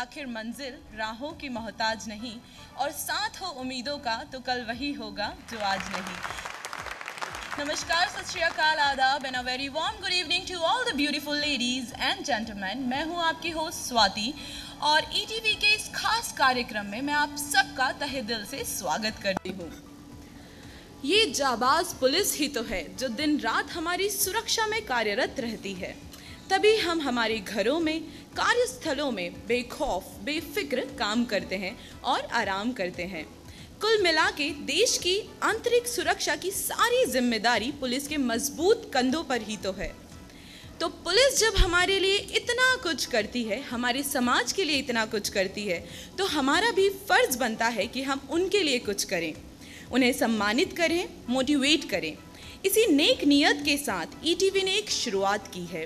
आखिर मंजिल राहों की मोहताज नहीं और साथ हो उम्मीदों का तो कल वही होगा जो आज नहीं। नमस्कार, सत श्री अकाल, आदाब and a very warm good evening to all the beautiful ladies and gentleman मैं हूँ आपकी होस्ट स्वाति और ईटीवी के इस खास कार्यक्रम में मैं आप सबका तहे दिल से स्वागत करती हूँ। ये जाबाज पुलिस ही तो है जो दिन रात हमारी सुरक्षा में कार्यरत रहती है। तभी हम हमारे घरों में कार्यस्थलों में बेखौफ, बेफिक्र काम करते हैं और आराम करते हैं। कुल मिला के देश की आंतरिक सुरक्षा की सारी ज़िम्मेदारी पुलिस के मज़बूत कंधों पर ही तो है। तो पुलिस जब हमारे लिए इतना कुछ करती है, हमारे समाज के लिए इतना कुछ करती है तो हमारा भी फ़र्ज़ बनता है कि हम उनके लिए कुछ करें। उन्हें सम्मानित करें, मोटिवेट करें। इसी नेक नियत के साथ ईटीवी ने एक शुरुआत की है।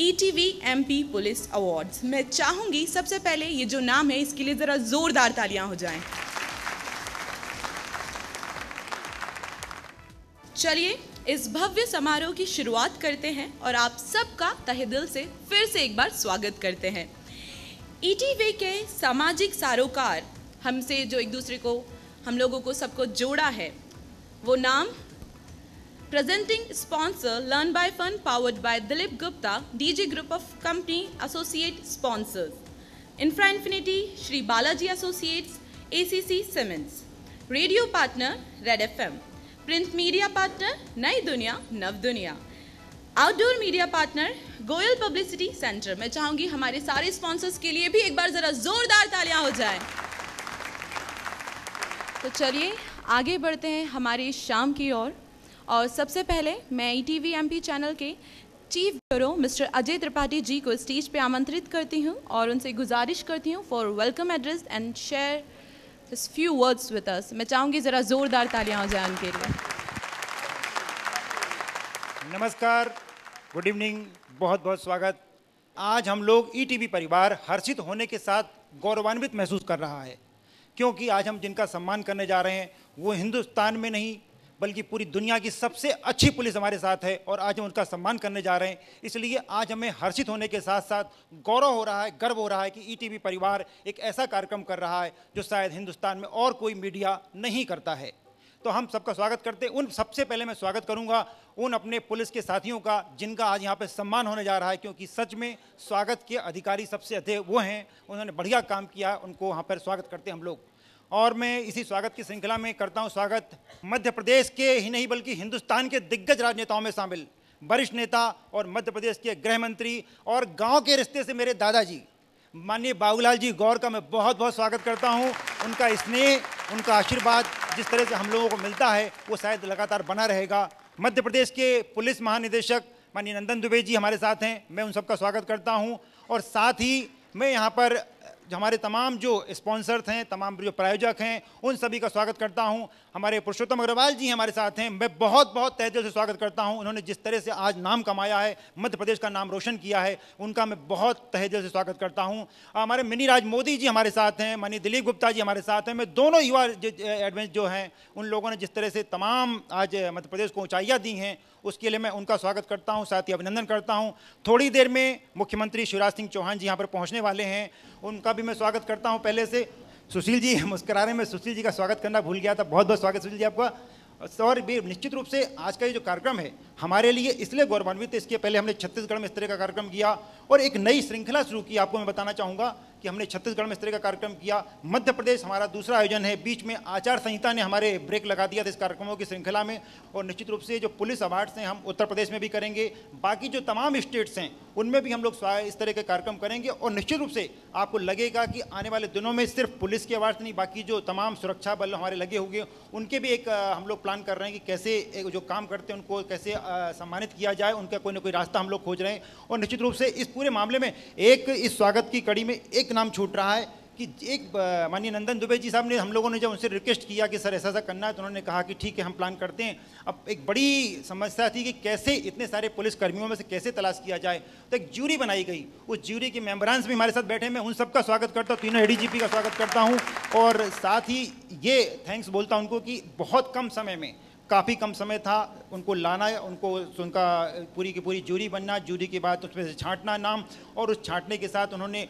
ईटीवी एमपी पुलिस अवार्ड्स मैं चाहूँगी सबसे पहले ये जो नाम है, इसके लिए ज़रा ज़ोरदार तालियाँ हो जाएँ। चलिए, इस भव्य समारोह की शुरुआत करते हैं और आप सबका तहे दिल से फिर से एक बार स्वागत करते हैं। ईटीवी के सामाजिक सारोकार, हमसे जो एक दूसरे को, हम लोगों को सबको जोड़ा है, वो नाम presenting sponsor learn by fun powered by Dilip Gupta DJ group of company associate sponsors infra infinity Shri Balaji associates ACC cements radio partner red FM print media partner Nai Dunia Nav Dunia outdoor media partner Goyal publicity centre मैं चाहूँगी हमारे सारे sponsors के लिए भी एक बार जरा जोरदार तालियाँ हो जाएँ। तो चलिए, आगे बढ़ते हैं हमारी शाम की ओर। और, सबसे पहले मैं ई टी एमपी चैनल के chief bureau mister Ajay Tripathi ji को स्टेज पे आमंत्रित करती हूँ और उनसे गुजारिश करती हूँ for welcome address and share this few words with us मैं चाहूँगी ज़रा ज़ोरदार तालियाँ हो जाए उनके लिए। नमस्कार गुड इवनिंग बहुत बहुत स्वागत। आज हम लोग ईटीवी परिवार हर्षित होने के साथ गौरवान्वित महसूस कर रहा है क्योंकि आज हम जिनका सम्मान करने जा रहे हैं वो हिंदुस्तान में नहीं बल्कि पूरी दुनिया की सबसे अच्छी पुलिस हमारे साथ है और आज हम उनका सम्मान करने जा रहे हैं। इसलिए आज हमें हर्षित होने के साथ साथ गौरव हो रहा है, गर्व हो रहा है कि ईटीवी परिवार एक ऐसा कार्यक्रम कर रहा है जो शायद हिंदुस्तान में और कोई मीडिया नहीं करता है। तो हम सबका स्वागत करते हैं। उन सबसे पहले मैं स्वागत करूँगा उन अपने पुलिस के साथियों का जिनका आज यहाँ पे सम्मान होने जा रहा है, क्योंकि सच में स्वागत के अधिकारी सबसे अधिक वो हैं। उन्होंने बढ़िया काम किया, उनको वहाँ पर स्वागत करते हैं हम लोग। और मैं इसी स्वागत की श्रृंखला में करता हूँ स्वागत मध्य प्रदेश के ही नहीं बल्कि हिंदुस्तान के दिग्गज राजनेताओं में शामिल, वरिष्ठ नेता और मध्य प्रदेश के गृह मंत्री और गाँव के रिश्ते से मेरे दादाजी। माननीय बाबूलाल जी गौर का मैं बहुत बहुत स्वागत करता हूँ। उनका स्नेह, उनका आशीर्वाद जिस तरह से हम लोगों को मिलता है, वो शायद लगातार बना रहेगा। मध्य प्रदेश के पुलिस महानिदेशक माननीय नंदन दुबे जी हमारे साथ हैं। मैं उन सबका स्वागत करता हूँ और साथ ही मैं यहाँ पर हमारे तमाम जो स्पॉन्सर्स हैं, तमाम जो प्रायोजक हैं, उन सभी का स्वागत करता हूँ। हमारे पुरुषोत्तम अग्रवाल जी हमारे साथ हैं। मैं बहुत बहुत तह से स्वागत करता हूँ। उन्होंने जिस तरह से आज नाम कमाया है, मध्य प्रदेश का नाम रोशन किया है, उनका मैं बहुत तह से स्वागत करता हूँ। हमारे मिनी राज मोदी जी हमारे साथ हैं मानी दिलीप गुप्ता जी हमारे साथ हैं। मैं दोनों युवा एडवेंस जो हैं, उन लोगों ने जिस तरह से तमाम आज मध्य प्रदेश को ऊँचाइयाँ दी हैं उसके लिए मैं उनका स्वागत करता हूँ, साथ ही अभिनंदन करता हूँ। थोड़ी देर में मुख्यमंत्री शिवराज सिंह चौहान जी यहाँ पर पहुँचने वाले हैं। उनका भी मैं स्वागत करता हूँ। पहले से सुशील जी मुस्करा रहे हैं मैं सुशील जी का स्वागत करना भूल गया था। बहुत बहुत स्वागत सुशील जी आपका। और भी निश्चित रूप से आज का ये जो कार्यक्रम है, हमारे लिए इसलिए गौरवान्वित इसके पहले हमने छत्तीसगढ़ में इस तरह का कार्यक्रम किया और एक नई श्रृंखला शुरू की। आपको मैं बताना चाहूँगा कि हमने छत्तीसगढ़ में इस तरह का कार्यक्रम किया, मध्य प्रदेश हमारा दूसरा आयोजन है। बीच में आचार संहिता ने हमारे ब्रेक लगा दिया था इस कार्यक्रमों की श्रृंखला में और निश्चित रूप से जो पुलिस अवार्ड्स हैं, हम उत्तर प्रदेश में भी करेंगे। बाकी जो तमाम स्टेट्स हैं, उनमें भी हम लोग इस तरह के कार्यक्रम करेंगे और निश्चित रूप से आपको लगेगा कि आने वाले दिनों में सिर्फ़ पुलिस के अवार्ड नहीं, बाकी जो तमाम सुरक्षा बल हमारे लगे होंगे, उनके भी एक, हम लोग प्लान कर रहे हैं कि कैसे जो काम करते हैं, उनको कैसे सम्मानित किया जाए, उनका कोई ना कोई रास्ता हम लोग खोज रहे हैं। और निश्चित रूप से इस पूरे मामले में एक, इस स्वागत की कड़ी में एक नाम छूट रहा है कि एक माननीय नंदन दुबे जी साहब ने हम लोगों ने जब उनसे रिक्वेस्ट किया कि सर ऐसा ऐसा करना है तो उन्होंने कहा कि ठीक है, हम प्लान करते हैं। अब एक बड़ी समस्या थी कि कैसे इतने सारे पुलिस कर्मियों में से कैसे तलाश किया जाए। तो एक ज्यूरी बनाई गई। उस ज्यूरी के मेम्बरान्स भी हमारे साथ बैठे मैं उन सबका स्वागत करता हूँ, तीनों एडीजीपी का स्वागत करता हूँ। और साथ ही ये थैंक्स बोलता हूँ उनको कि बहुत कम समय में काफ़ी कम समय था उनको लाना उनको उनका पूरी की पूरी जूरी बनना जूरी के बाद उसमें से छांटना नाम और उस छांटने के साथ उन्होंने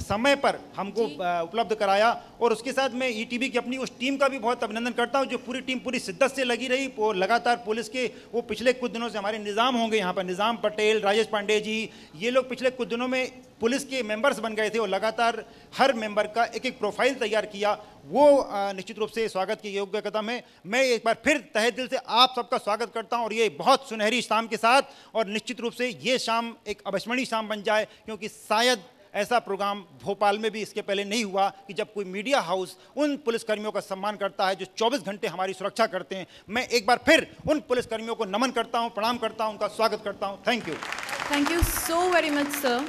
समय पर हमको उपलब्ध कराया और उसके साथ मैं ई की अपनी उस टीम का भी बहुत अभिनंदन करता हूँ जो पूरी टीम पूरी शिद्दत से लगी रही वो लगातार पुलिस के वो पिछले कुछ दिनों से हमारे निज़ाम होंगे यहाँ पर निज़ाम पटेल राजेश पांडे जी ये लोग पिछले कुछ दिनों में पुलिस के मेंबर्स बन गए थे और लगातार हर मेंबर का एक एक प्रोफ़ाइल तैयार किया वो निश्चित रूप से स्वागत के योग्य कदम है। मैं एक बार फिर तहे दिल से आप सबका स्वागत करता हूँ और ये बहुत सुनहरी शाम के साथ और निश्चित रूप से ये शाम एक अविस्मरणीय शाम बन जाए, क्योंकि शायद ऐसा प्रोग्राम भोपाल में भी इसके पहले नहीं हुआ कि जब कोई मीडिया हाउस उन पुलिसकर्मियों का सम्मान करता है जो 24 घंटे हमारी सुरक्षा करते हैं। मैं एक बार फिर उन पुलिसकर्मियों को नमन करता हूँ, प्रणाम करता हूँ, उनका स्वागत करता हूँ। Thank you. Thank you so very much sir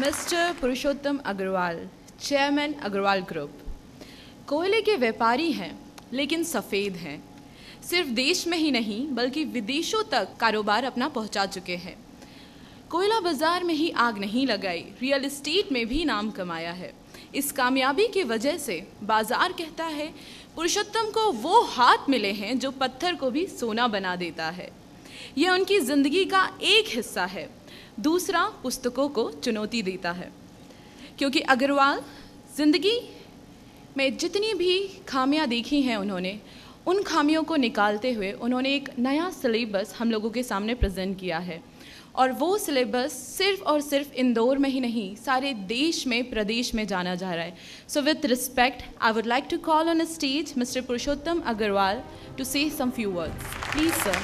mister Purushottam Agarwal chairman Agarwal group कोयले के व्यापारी हैं, लेकिन सफ़ेद हैं। सिर्फ़ देश में ही नहीं, बल्कि विदेशों तक कारोबार अपना पहुँचा चुके हैं। कोयला बाज़ार में ही आग नहीं लगाई, रियल इस्टेट में भी नाम कमाया है। इस कामयाबी की वजह से बाज़ार कहता है, पुरुषोत्तम को वो हाथ मिले हैं जो पत्थर को भी सोना बना देता है। यह उनकी ज़िंदगी का एक हिस्सा है। दूसरा पुस्तकों को चुनौती देता है। क्योंकि अग्रवाल ज़िंदगी में जितनी भी खामियाँ देखी हैं उन्होंने, उन खामियों को निकालते हुए उन्होंने एक नया सिलेबस हम लोगों के सामने प्रेजेंट किया है। और वो सिलेबस सिर्फ़ और सिर्फ़ इंदौर में ही नहीं, सारे देश में, प्रदेश में जाना जा रहा है। So with respect I would like to call on stage mister Purushottam Agarwal to say some few words please sir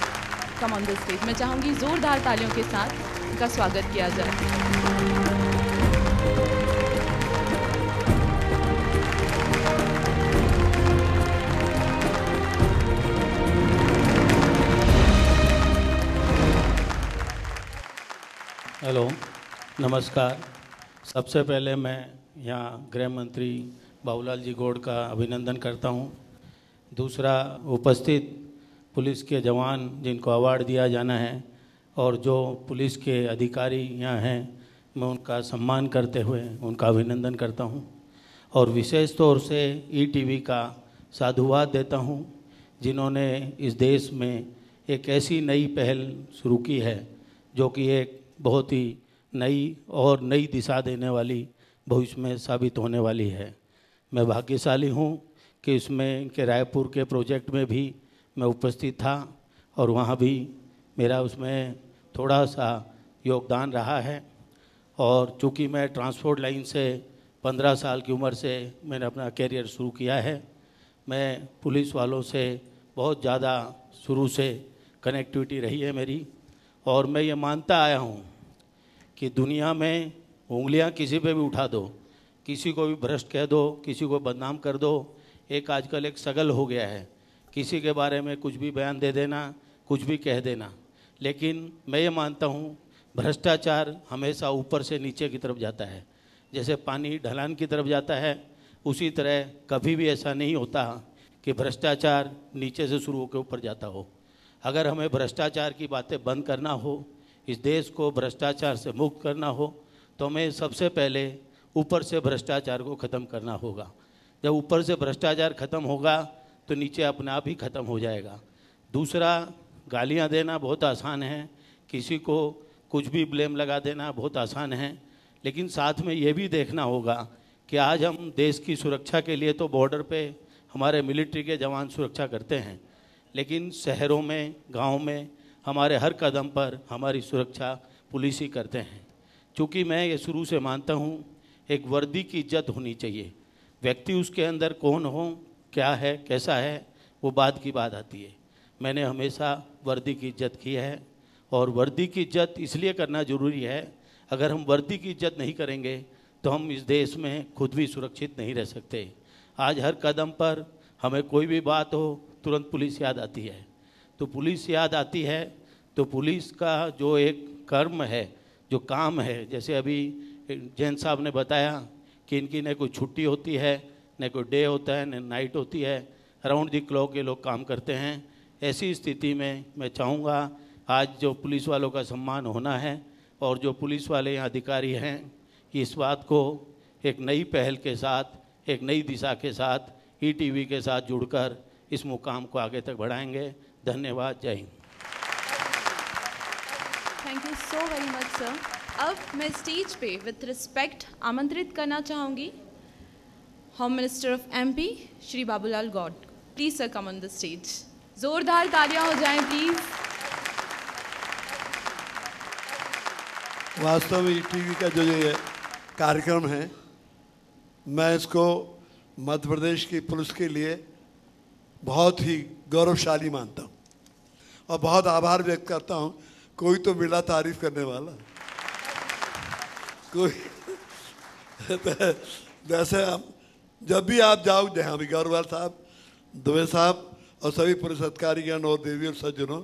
come on the stage मैं चाहूँगी ज़ोरदार तालियों के साथ उनका स्वागत किया जाए। हेलो, नमस्कार। सबसे पहले मैं यहाँ गृह मंत्री बाबूलाल जी गौड़ का अभिनंदन करता हूँ। दूसरा, उपस्थित पुलिस के जवान जिनको अवार्ड दिया जाना है और जो पुलिस के अधिकारी यहाँ हैं, मैं उनका सम्मान करते हुए उनका अभिनंदन करता हूँ। और विशेष तौर से ईटीवी का साधुवाद देता हूँ, जिन्होंने इस देश में एक ऐसी नई पहल शुरू की है, जो कि एक बहुत ही नई और नई दिशा देने वाली, भविष्य में साबित होने वाली है। मैं भाग्यशाली हूँ कि इसमें इनके रायपुर के प्रोजेक्ट में भी मैं उपस्थित था और वहाँ भी मेरा उसमें थोड़ा सा योगदान रहा है। और चूँकि मैं ट्रांसपोर्ट लाइन से पंद्रह साल की उम्र से मैंने अपना कैरियर शुरू किया है, मैं पुलिस वालों से बहुत ज़्यादा शुरू से कनेक्टिविटी रही है मेरी और मैं ये मानता आया हूँ कि दुनिया में उंगलियाँ किसी पे भी उठा दो, किसी को भी भ्रष्ट कह दो, किसी को बदनाम कर दो, एक आजकल एक सगल हो गया है। किसी के बारे में कुछ भी बयान दे देना, कुछ भी कह देना। लेकिन मैं ये मानता हूँ, भ्रष्टाचार हमेशा ऊपर से नीचे की तरफ़ जाता है। जैसे पानी ढलान की तरफ़ जाता है, उसी तरह कभी भी ऐसा नहीं होता कि भ्रष्टाचार नीचे से शुरू होकर ऊपर जाता हो। अगर हमें भ्रष्टाचार की बातें बंद करना हो इस देश को भ्रष्टाचार से मुक्त करना हो तो हमें सबसे पहले ऊपर से भ्रष्टाचार को ख़त्म करना होगा। जब ऊपर से भ्रष्टाचार ख़त्म होगा तो नीचे अपने आप ही ख़त्म हो जाएगा। दूसरा, गालियाँ देना बहुत आसान है। किसी को कुछ भी ब्लेम लगा देना बहुत आसान है। लेकिन साथ में ये भी देखना होगा कि आज हम देश की सुरक्षा के लिए तो बॉर्डर पे हमारे मिलिट्री के जवान सुरक्षा करते हैं। लेकिन शहरों में, गाँव में हमारे हर कदम पर हमारी सुरक्षा पुलिस ही करते हैं। चूँकि मैं ये शुरू से मानता हूँ, एक वर्दी की इज़्ज़त होनी चाहिए। व्यक्ति उसके अंदर कौन हो, क्या है, कैसा है, वो बाद की बात आती है। मैंने हमेशा वर्दी की इज़्ज़त की है और वर्दी की इज़्ज़त इसलिए करना ज़रूरी है, अगर हम वर्दी की इज़्ज़त नहीं करेंगे तो हम इस देश में खुद भी सुरक्षित नहीं रह सकते। आज हर कदम पर हमें कोई भी बात हो, तुरंत पुलिस याद आती है। तो पुलिस याद आती है तो पुलिस का जो एक कर्म है, जो काम है, जैसे अभी जैन साहब ने बताया कि इनकी न कोई छुट्टी होती है, न कोई डे होता है, न नाइट होती है अराउंड दी क्लॉक ये लोग काम करते हैं। ऐसी स्थिति में मैं चाहूँगा, आज जो पुलिस वालों का सम्मान होना है और जो पुलिस वाले यहाँ अधिकारी हैं इस बात को एक नई पहल के साथ, एक नई दिशा के साथ, ई टीवी के साथ जुड़कर इस मुकाम को आगे तक बढ़ाएँगे। धन्यवाद जय Hind. Thank you so very much sir अब मैं स्टेज पे विथ रिस्पेक्ट आमंत्रित करना चाहूँगी home minister of MP Shri Babulal Gaur please sir come on the stage जोरदार तालियाँ हो जाएँ प्लीज़ वास्तव में टीवी का जो ये कार्यक्रम है मैं इसको मध्य प्रदेश की पुलिस के लिए बहुत ही गौरवशाली मानता हूँ। और बहुत आभार व्यक्त करता हूँ। कोई तो मिला तारीफ़ करने वाला। कोई जैसे हम, जब भी आप जाओ जहाँ भी गौरवाल साहब, दुबे साहब और सभी पुलिस अधिकारीगण और देवी और सज्जनों,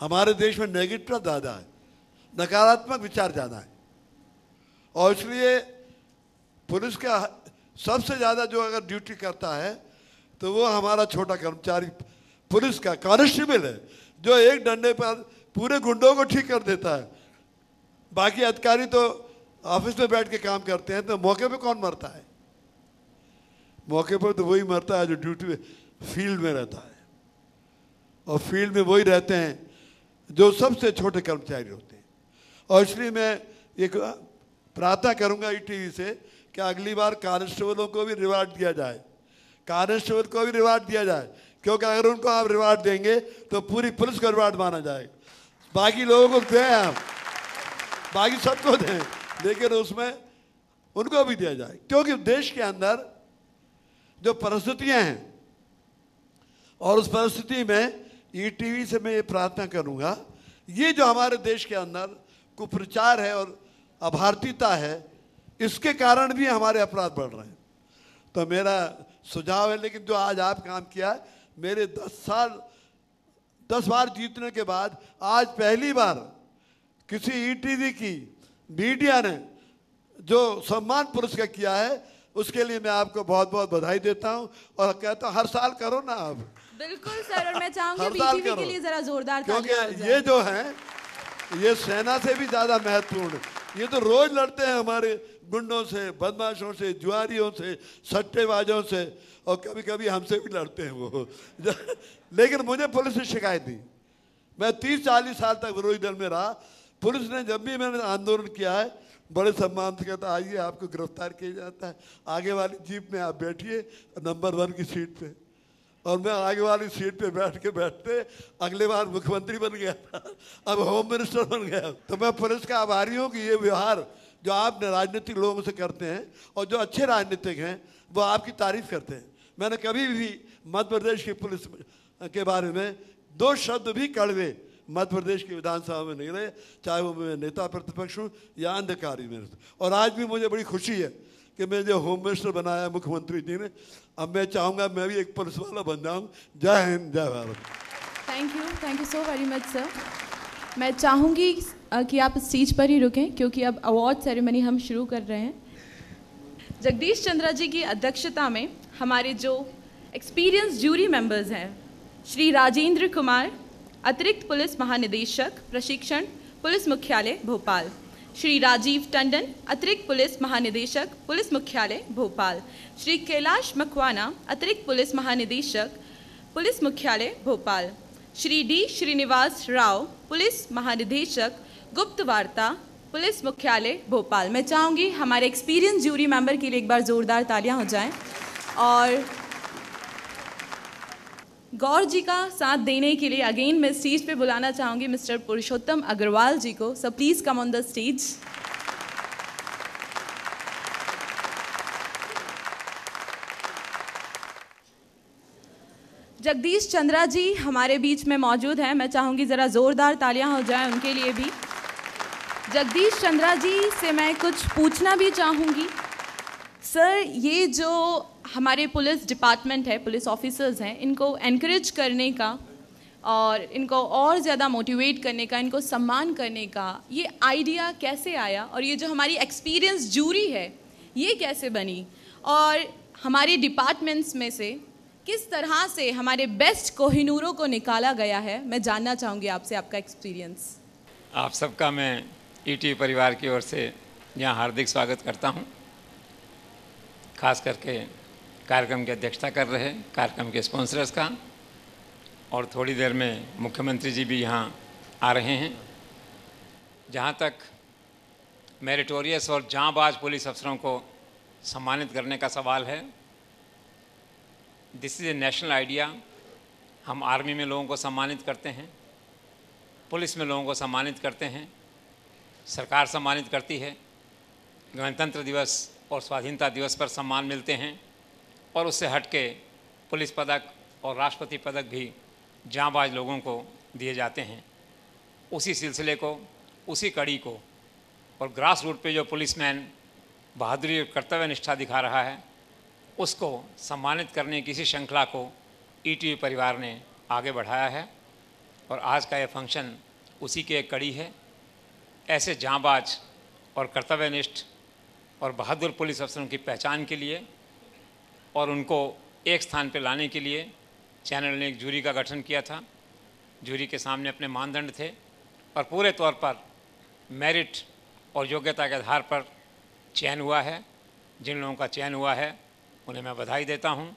हमारे देश में नेगेटिव ज़्यादा है, नकारात्मक विचार ज़्यादा है। और इसलिए पुलिस का सबसे ज़्यादा जो अगर ड्यूटी करता है तो वो हमारा छोटा कर्मचारी पुलिस का कांस्टेबल है। जो एक डंडे पर पूरे गुंडों को ठीक कर देता है। बाकी अधिकारी तो ऑफ़िस में बैठ के काम करते हैं तो मौके पे कौन मरता है? मौके पर तो वही मरता है जो ड्यूटी में फ़ील्ड में रहता है। और फ़ील्ड में वही रहते हैं जो सबसे छोटे कर्मचारी होते हैं। और इसलिए मैं एक प्रार्थना करूँगा ई से कि अगली बार कांस्टेबलों को भी रिवार्ड दिया जाए। कांस्टेबल को भी रिवार्ड दिया जाए। क्योंकि अगर उनको आप रिवार्ड देंगे तो पूरी पुलिस को रिवार्ड माना जाएगा बाकी लोगों को दें आप। बाकी सबको दें, लेकिन उसमें उनको भी दिया जाए। क्योंकि देश के अंदर जो परिस्थितियाँ हैं, और उस परिस्थिति में ई ईटीवी से मैं ये प्रार्थना करूँगा, ये जो हमारे देश के अंदर कुप्रचार है और अभारतीयता है, इसके कारण भी हमारे अपराध बढ़ रहे हैं। तो मेरा सुझाव है, लेकिन जो आज आप काम किया है मेरे दस साल दस बार जीतने के बाद आज पहली बार किसी ईटीवी की मीडिया ने जो सम्मान पुरस्कार किया है उसके लिए मैं आपको बहुत बहुत बधाई देता हूँ और कहता हूँ हर साल करो ना आप बिल्कुल सर और मैं चाहूँगी हर साल बीटीवी करो। के लिए जरा जोरदार क्योंकि। ये जो है ये सेना से भी ज़्यादा महत्वपूर्ण ये तो रोज लड़ते हैं हमारे गुंडों से बदमाशों से जुआरियों से सट्टेबाजों से और कभी कभी हमसे भी लड़ते हैं वो। लेकिन मुझे पुलिस ने शिकायत दी। मैं तीस चालीस साल तक विरोधी दल में रहा। पुलिस ने जब भी मैंने आंदोलन किया है, बड़े सम्मान से कहता, आइए, आपको गिरफ़्तार किया जाता है। आगे वाली जीप में आप बैठिए, नंबर वन की सीट पे। और मैं आगे वाली सीट पे बैठ के बैठते, अगले बार मुख्यमंत्री बन गया था। अब होम मिनिस्टर बन गया। तो मैं पुलिस का आभारी हूँ कि ये व्यवहार जो आपने राजनीतिक लोगों से करते हैं और जो अच्छे राजनीतिक हैं, वो आपकी तारीफ़ करते हैं। मैंने कभी भी मध्य प्रदेश की पुलिस के बारे में दो शब्द भी कड़वे मध्य प्रदेश की विधानसभा में नहीं रहे, चाहे वो मैं नेता प्रतिपक्ष हूँ या अंधकारी में और आज भी मुझे बड़ी खुशी है कि मैं जो होम मिनिस्टर बनाया मुख्यमंत्री जी ने, अब मैं चाहूँगा मैं भी एक पुलिस वाला बन जाऊँ। जय हिंद, जय Bharat. Thank you thank you so very much sir मैं चाहूँगी कि आप स्टेज पर ही रुकें, क्योंकि अब अवार्ड सेरेमनी हम शुरू कर रहे हैं। जगदीश चंद्रा जी की अध्यक्षता में हमारे जो एक्सपीरियंस जूरी मेंबर्स हैं, श्री राजेंद्र कुमार, अतिरिक्त पुलिस महानिदेशक, प्रशिक्षण, पुलिस मुख्यालय, भोपाल। श्री राजीव टंडन, अतिरिक्त पुलिस महानिदेशक, पुलिस मुख्यालय, भोपाल। श्री कैलाश मकवाना, अतिरिक्त पुलिस महानिदेशक, पुलिस मुख्यालय, भोपाल। श्री डी श्रीनिवास राव, पुलिस महानिदेशक, गुप्त वार्ता, पुलिस मुख्यालय, भोपाल। मैं चाहूँगी हमारे एक्सपीरियंस जूरी मेंबर के लिए एक बार ज़ोरदार तालियाँ हो जाएँ। और गौर जी का साथ देने के लिए अगेन मैं स्टेज पे बुलाना चाहूँगी मिस्टर पुरुषोत्तम अग्रवाल जी को। So please come on the stage Jagdish Chandra ji हमारे बीच में मौजूद हैं। मैं चाहूँगी ज़रा ज़ोरदार तालियाँ हो जाए उनके लिए भी। जगदीश चंद्रा जी से मैं कुछ पूछना भी चाहूँगी। सर ये जो हमारे पुलिस डिपार्टमेंट है, पुलिस ऑफिसर्स हैं, इनको एनकरेज करने का और इनको और ज़्यादा मोटिवेट करने का, इनको सम्मान करने का, ये आइडिया कैसे आया और ये जो हमारी एक्सपीरियंस जूरी है, ये कैसे बनी? और हमारे डिपार्टमेंट्स में से किस तरह से हमारे बेस्ट कोहिनूरों को निकाला गया है, मैं जानना चाहूँगी आपसे आपका एक्सपीरियंस आप सबका मैं ईटी परिवार की ओर से यहाँ हार्दिक स्वागत करता हूँ, खास करके कार्यक्रम की अध्यक्षता कर रहे कार्यक्रम के स्पॉन्सर्स का। और थोड़ी देर में मुख्यमंत्री जी भी यहाँ आ रहे हैं। जहाँ तक मेरिटोरियस और जाँबाज पुलिस अफसरों को सम्मानित करने का सवाल है this is a national idea हम आर्मी में लोगों को सम्मानित करते हैं, पुलिस में लोगों को सम्मानित करते हैं, सरकार सम्मानित करती है, गणतंत्र दिवस और स्वाधीनता दिवस पर सम्मान मिलते हैं। और उससे हट के पुलिस पदक और राष्ट्रपति पदक भी जाँबाज लोगों को दिए जाते हैं। उसी सिलसिले को, उसी कड़ी को और ग्रास रूट पे जो पुलिसमैन बहादुरी और कर्तव्य निष्ठा दिखा रहा है, उसको सम्मानित करने की इसी श्रृंखला को ईटीवी परिवार ने आगे बढ़ाया है और आज का ये फ़ंक्शन उसी की एक कड़ी है। ऐसे जाँबाज और कर्तव्यनिष्ठ और बहादुर पुलिस अफसरों की पहचान के लिए और उनको एक स्थान पर लाने के लिए चैनल ने एक जूरी का गठन किया था। जूरी के सामने अपने मानदंड थे और पूरे तौर पर मेरिट और योग्यता के आधार पर चयन हुआ है। जिन लोगों का चयन हुआ है, उन्हें मैं बधाई देता हूँ।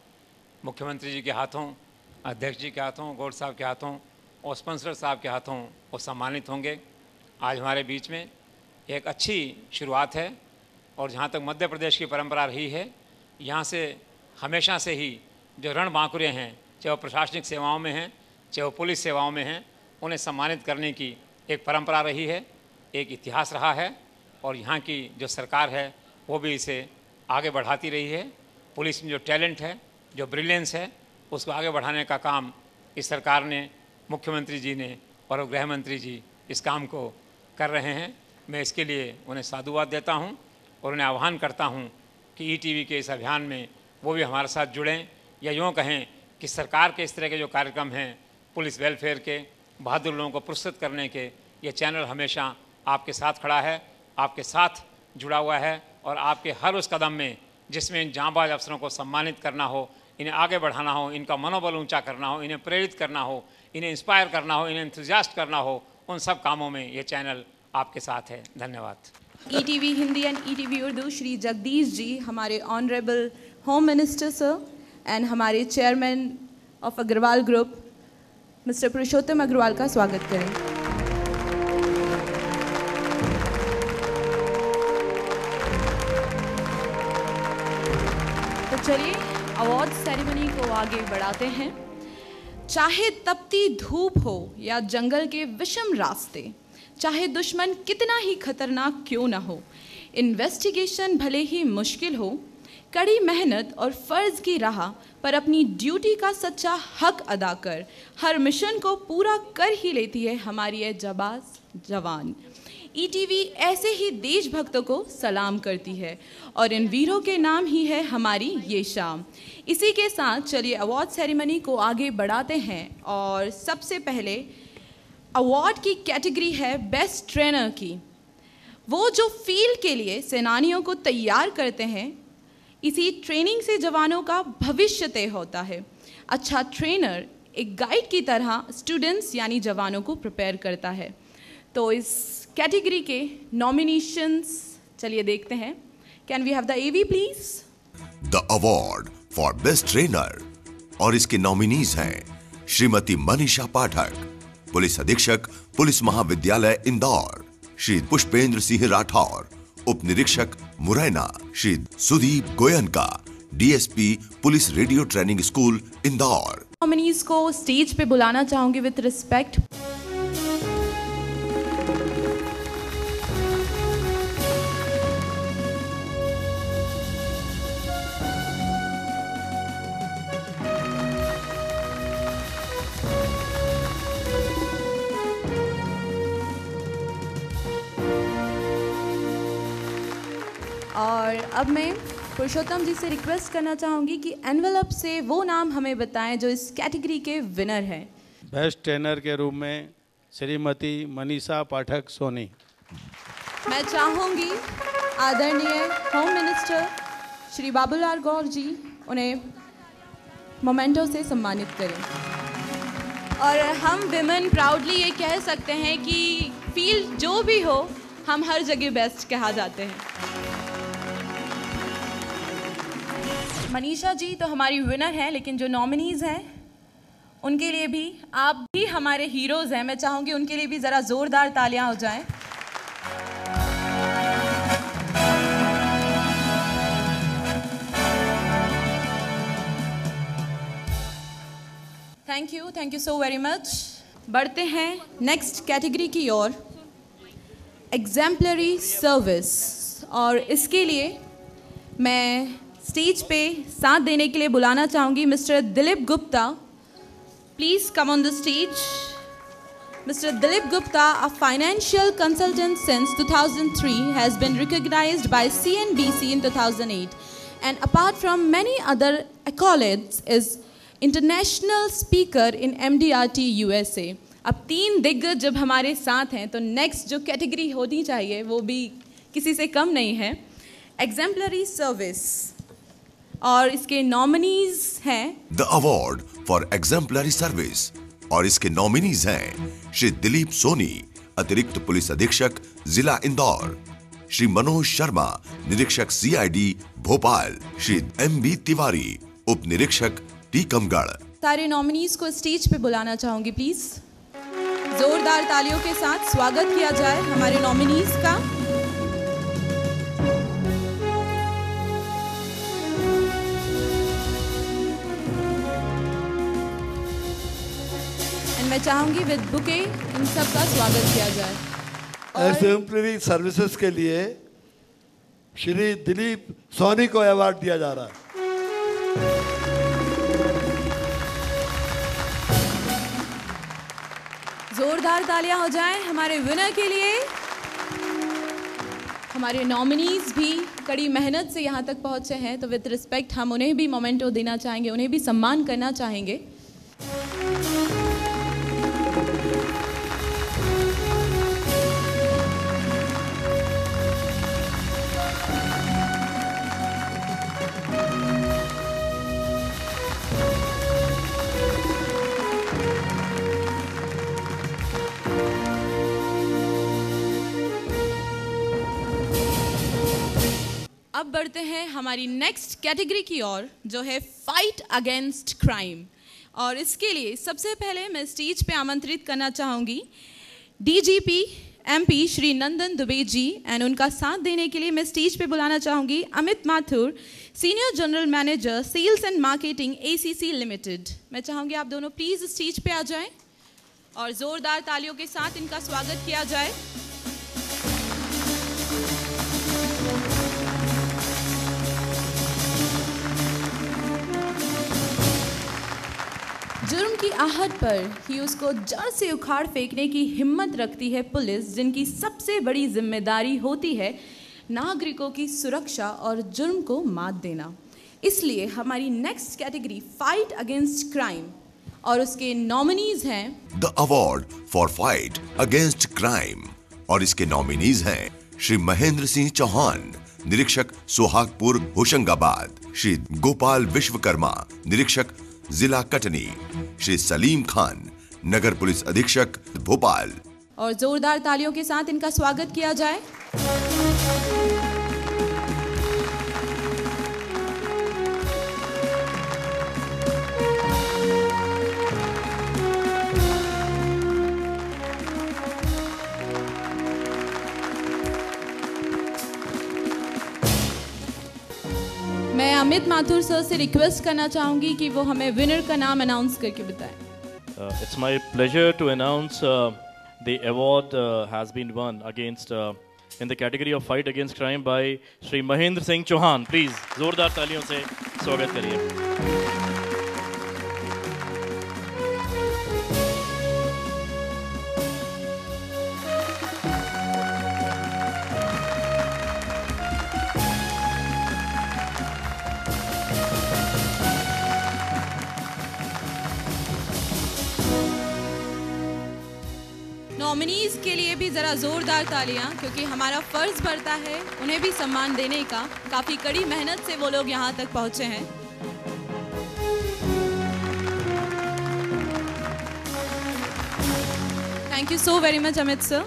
मुख्यमंत्री जी के हाथों, अध्यक्ष जी के हाथों, गौड़ साहब के हाथों और स्पॉन्सर साहब के हाथों वो सम्मानित होंगे। आज हमारे बीच में एक अच्छी शुरुआत है और जहाँ तक मध्य प्रदेश की परंपरा रही है, यहाँ से हमेशा से ही जो रण बांकुरे हैं, चाहे वो प्रशासनिक सेवाओं में हैं, चाहे वो पुलिस सेवाओं में हैं, उन्हें सम्मानित करने की एक परंपरा रही है, एक इतिहास रहा है और यहाँ की जो सरकार है, वो भी इसे आगे बढ़ाती रही है। पुलिस में जो टैलेंट है, जो ब्रिलियंस है, उसको आगे बढ़ाने का काम इस सरकार ने, मुख्यमंत्री जी ने और गृह मंत्री जी इस काम को कर रहे हैं। मैं इसके लिए उन्हें साधुवाद देता हूँ और उन्हें आह्वान करता हूँ कि ईटीवी के इस अभियान में वो भी हमारे साथ जुड़ें, या यूँ कहें कि सरकार के इस तरह के जो कार्यक्रम हैं, पुलिस वेलफेयर के, बहादुर लोगों को पुरस्कृत करने के, ये चैनल हमेशा आपके साथ खड़ा है, आपके साथ जुड़ा हुआ है, और आपके हर उस कदम में जिसमें इन जाँबाज अफसरों को सम्मानित करना हो, इन्हें आगे बढ़ाना हो, इनका मनोबल ऊँचा करना हो, इन्हें प्रेरित करना हो, इन्हें इंस्पायर करना हो, इन्हें इंतजास्ट करना हो, उन सब कामों में ये चैनल आपके साथ है। धन्यवाद। E Hindi and e Urdu Shri Jagdish ji हमारे honourable home minister sir and हमारे chairman of Agarwal group mister Purushottam Agarwal का स्वागत करें। तो चलिए अवार्ड सेरेमनी को आगे बढ़ाते हैं। चाहे तपती धूप हो या जंगल के विषम रास्ते, चाहे दुश्मन कितना ही खतरनाक क्यों ना हो इन्वेस्टिगेशन भले ही मुश्किल हो कड़ी मेहनत और फ़र्ज़ की राह पर अपनी ड्यूटी का सच्चा हक अदा कर, हर मिशन को पूरा कर ही लेती है हमारी ये जबाज जवान। ईटीवी e ऐसे ही देशभक्तों को सलाम करती है और इन वीरों के नाम ही है हमारी ये शाम। इसी के साथ चलिए अवार्ड सेरेमनी को आगे बढ़ाते हैं और सबसे पहले अवार्ड की कैटेगरी है बेस्ट ट्रेनर की। वो जो फ़ील्ड के लिए सेनानियों को तैयार करते हैं इसी ट्रेनिंग से जवानों का भविष्य तय होता है। अच्छा ट्रेनर एक गाइड की तरह स्टूडेंट्स यानी जवानों को प्रिपेयर करता है। तो इस कैटेगरी के नॉमिनेशंस चलिए देखते हैं। Can we have the AV please the award for best trainer और इसके नॉमिनीज हैं श्रीमती मनीषा पाठक, पुलिस अधीक्षक, पुलिस महाविद्यालय इंदौर, श्री पुष्पेंद्र सिंह राठौर उप निरीक्षक Morena Shri Sudeep Goyan Goenka DSP police radio training school, Indore. को स्टेज पे बुलाना चाहूँगी विद रिस्पेक्ट और अब मैं पुरुषोत्तम जी से रिक्वेस्ट करना चाहूँगी कि एनवेलप से वो नाम हमें बताएँ जो इस कैटेगरी के विनर हैं। बेस्ट ट्रेनर के रूप में श्रीमती मनीषा पाठक सोनी। मैं चाहूँगी आदरणीय होम मिनिस्टर श्री बाबूलाल गौर जी उन्हें मोमेंटो से सम्मानित करें। और हम विमेन प्राउडली ये कह सकते हैं कि फ़ील्ड जो भी हो हम हर जगह बेस्ट कहा जाते हैं। मनीषा जी तो हमारी विनर हैं, लेकिन जो नॉमिनीज हैं, उनके लिए भी आप भी हमारे हीरोज हैं। मैं चाहूँगी उनके लिए भी ज़रा ज़ोरदार तालियाँ हो जाएँ। Thank you thank you so very much बढ़ते हैं नेक्स्ट कैटेगरी की ओर। एग्जाम्पलरी सर्विस और इसके लिए मैं स्टेज पे साथ देने के लिए बुलाना चाहूँगी mister Dilip Gupta. Please come on the stage mister Dilip Gupta a financial consultant since 2003 has been recognise by CNBC in 2008 and apart from many other accolade is international speaker in M D अब तीन दिग्गज जब हमारे साथ हैं तो next जो category होनी चाहिए, वो भी किसी से कम नहीं है। एग्जाम्पलरी सर्विस और इसके नॉमिनीज हैं। The award for exemplary service और इसके नॉमिनीज हैं श्री दिलीप सोनी अतिरिक्त पुलिस अधीक्षक जिला इंदौर। श्री मनोज शर्मा निरीक्षक CID Bhopal. Shri M B Tiwari उप निरीक्षक टीकमगढ़। सारे नॉमिनीज को स्टेज पे बुलाना चाहूँगी प्लीज़ जोरदार तालियों के साथ स्वागत किया जाए हमारे नॉमिनीज का। मैं चाहूँगी विद बुके इन सब का स्वागत किया जाए। एग्जाम्पलरी सर्विसेज़ के लिए श्री दिलीप सोनी को अवार्ड दिया जा रहा है। जोरदार तालियाँ हो जाएँ हमारे विनर के लिए। हमारे नॉमिनीज भी कड़ी मेहनत से यहाँ तक पहुँचे हैं तो विद रिस्पेक्ट हम उन्हें भी मोमेंटो देना चाहेंगे उन्हें भी सम्मान करना चाहेंगे। अब बढ़ते हैं हमारी नेक्स्ट कैटेगरी की ओर, जो है फाइट अगेंस्ट क्राइम और इसके लिए सबसे पहले मैं स्टेज पे आमंत्रित करना चाहूँगी DGP MP Shri Nandan Dubey ji and उनका साथ देने के लिए मैं स्टेज पे बुलाना चाहूँगी Amit Mathur senior general manager sales and marketing ACC limited मैं चाहूँगी आप दोनों प्लीज़ स्टेज पे आ जाएँ और ज़ोरदार तालियों के साथ इनका स्वागत किया जाए। जुर्म की आहट पर ही उसको जड़ से उखाड़ फेंकने की हिम्मत रखती है पुलिस, जिनकी सबसे बड़ी ज़िम्मेदारी होती है नागरिकों की सुरक्षा और जुर्म को मात देना। इसलिए हमारी next category fight against crime और उसके नॉमिनीज हैं the award for fight against crime और इसके नॉमिनीज हैं श्री महेंद्र सिंह चौहान, निरीक्षक सुहागपुर होशंगाबाद, श्री गोपाल विश्वकर्मा, निरीक्षक जिला कटनी। श्री सलीम खान, नगर पुलिस अधीक्षक, भोपाल। और जोरदार तालियों के साथ इनका स्वागत किया जाए। अमित माथुर सर से रिक्वेस्ट करना चाहूँगी कि वो हमें विनर का नाम अनाउंस करके बताएँ। It's my pleasure to announce the award has been won against in the category of fight against crime by Shri Mahendra Singh Chauhan please जोरदार तालियों से स्वागत करिए नॉमिनीज के लिए भी ज़रा ज़ोरदार तालियाँ, क्योंकि हमारा फ़र्ज़ बढ़ता है उन्हें भी सम्मान देने का। काफ़ी कड़ी मेहनत से वो लोग यहाँ तक पहुँचे हैं। Thank you so very much Amit sir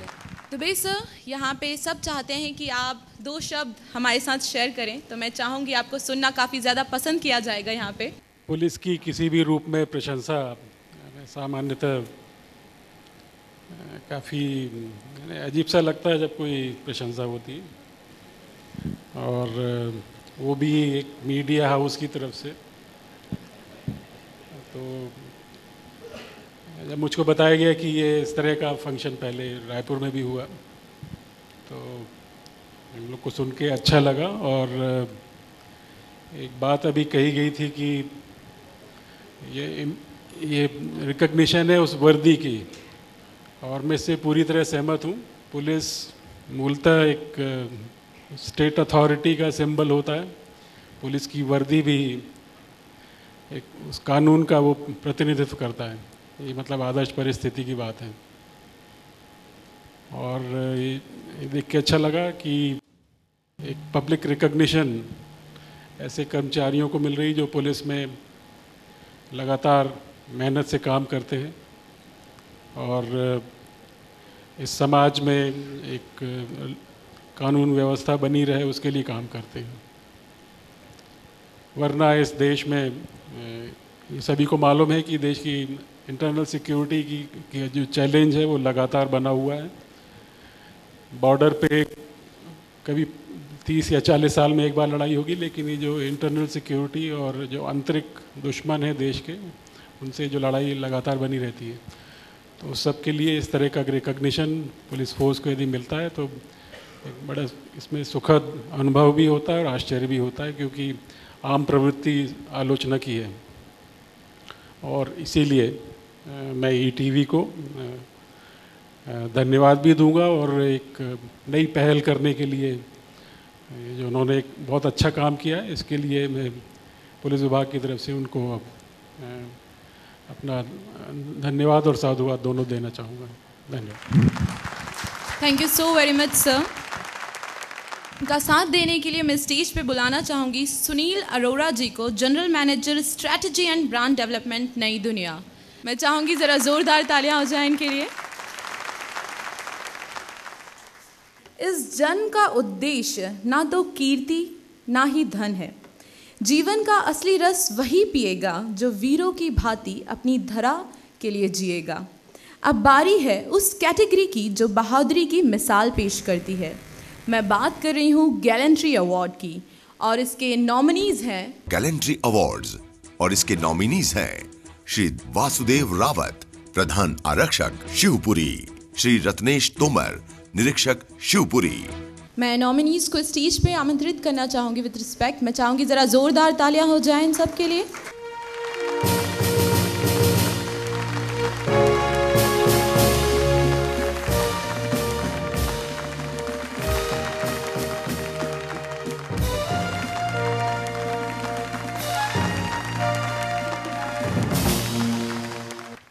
तो भाई सर यहाँ पे सब चाहते हैं कि आप दो शब्द हमारे साथ शेयर करें तो मैं चाहूँगी आपको सुनना काफ़ी ज़्यादा पसंद किया जाएगा यहाँ पे। पुलिस की किसी भी रूप में प्रशंसा, सामान्यतः काफ़ी अजीब सा लगता है जब कोई प्रशंसा होती है। और वो भी एक मीडिया हाउस की तरफ़ से। तो जब मुझको बताया गया कि ये इस तरह का फ़ंक्शन पहले रायपुर में भी हुआ तो हम लोग को सुन के अच्छा लगा। और एक बात अभी कही गई थी कि ये ये रिकग्निशन है उस वर्दी की। और मैं इससे पूरी तरह सहमत हूँ। पुलिस मूलतः एक स्टेट अथॉरिटी का सिंबल होता है। पुलिस की वर्दी भी एक, उस कानून का वो प्रतिनिधित्व करता है। ये मतलब आदर्श परिस्थिति की बात है। और ये देख के अच्छा लगा कि एक पब्लिक रिकग्निशन ऐसे कर्मचारियों को मिल रही जो पुलिस में लगातार मेहनत से काम करते हैं। और इस समाज में एक कानून व्यवस्था बनी रहे उसके लिए काम करते हैं। वरना इस देश में सभी को मालूम है कि देश की इंटरनल सिक्योरिटी की, की जो चैलेंज है वो लगातार बना हुआ है। बॉर्डर पे कभी तीस या चालीस साल में एक बार लड़ाई होगी लेकिन ये जो इंटरनल सिक्योरिटी और जो आंतरिक दुश्मन है देश के उनसे जो लड़ाई लगातार बनी रहती है। तो सबके लिए इस तरह का रिकग्निशन पुलिस फोर्स को यदि मिलता है तो एक बड़ा इसमें सुखद अनुभव भी होता है और आश्चर्य भी होता है, क्योंकि आम प्रवृत्ति आलोचना की है। और इसीलिए मैं ई को धन्यवाद भी दूँगा और एक नई पहल करने के लिए जो उन्होंने एक बहुत अच्छा काम किया इसके लिए मैं पुलिस विभाग की तरफ़ से उनको अपना, धन्यवाद और साधुवाद दोनों देना चाहूँगा। धन्यवाद। Thank you so very much sir का साथ देने के लिए मैं स्टेज पे बुलाना चाहूँगी सुनील अरोरा जी को general manager strategy and brand development Nai Duniya. मैं चाहूँगी ज़रा ज़ोरदार तालियाँ हो जाए इनके लिए। इस जन्म का उद्देश्य ना तो कीर्ति, ना ही धन है। जीवन का असली रस वही पिएगा जो वीरों की भांति अपनी धरा के लिए जिएगा। अब बारी है उस कैटेगरी की जो बहादुरी की मिसाल पेश करती है। मैं बात कर रही हूँ गैलेंट्री अवार्ड की, और इसके नॉमिनीज हैं। गैलेंट्री अवार्ड्स, और इसके नॉमिनीज हैं श्री वासुदेव रावत, प्रधान आरक्षक शिवपुरी, श्री रत्नेश तोमर, निरीक्षक शिवपुरी। मैं नॉमिनीज को स्टेज पे आमंत्रित करना चाहूँगी विद रिस्पेक्ट मैं चाहूँगी ज़रा ज़ोरदार तालियाँ हो जाए इन सब के लिए.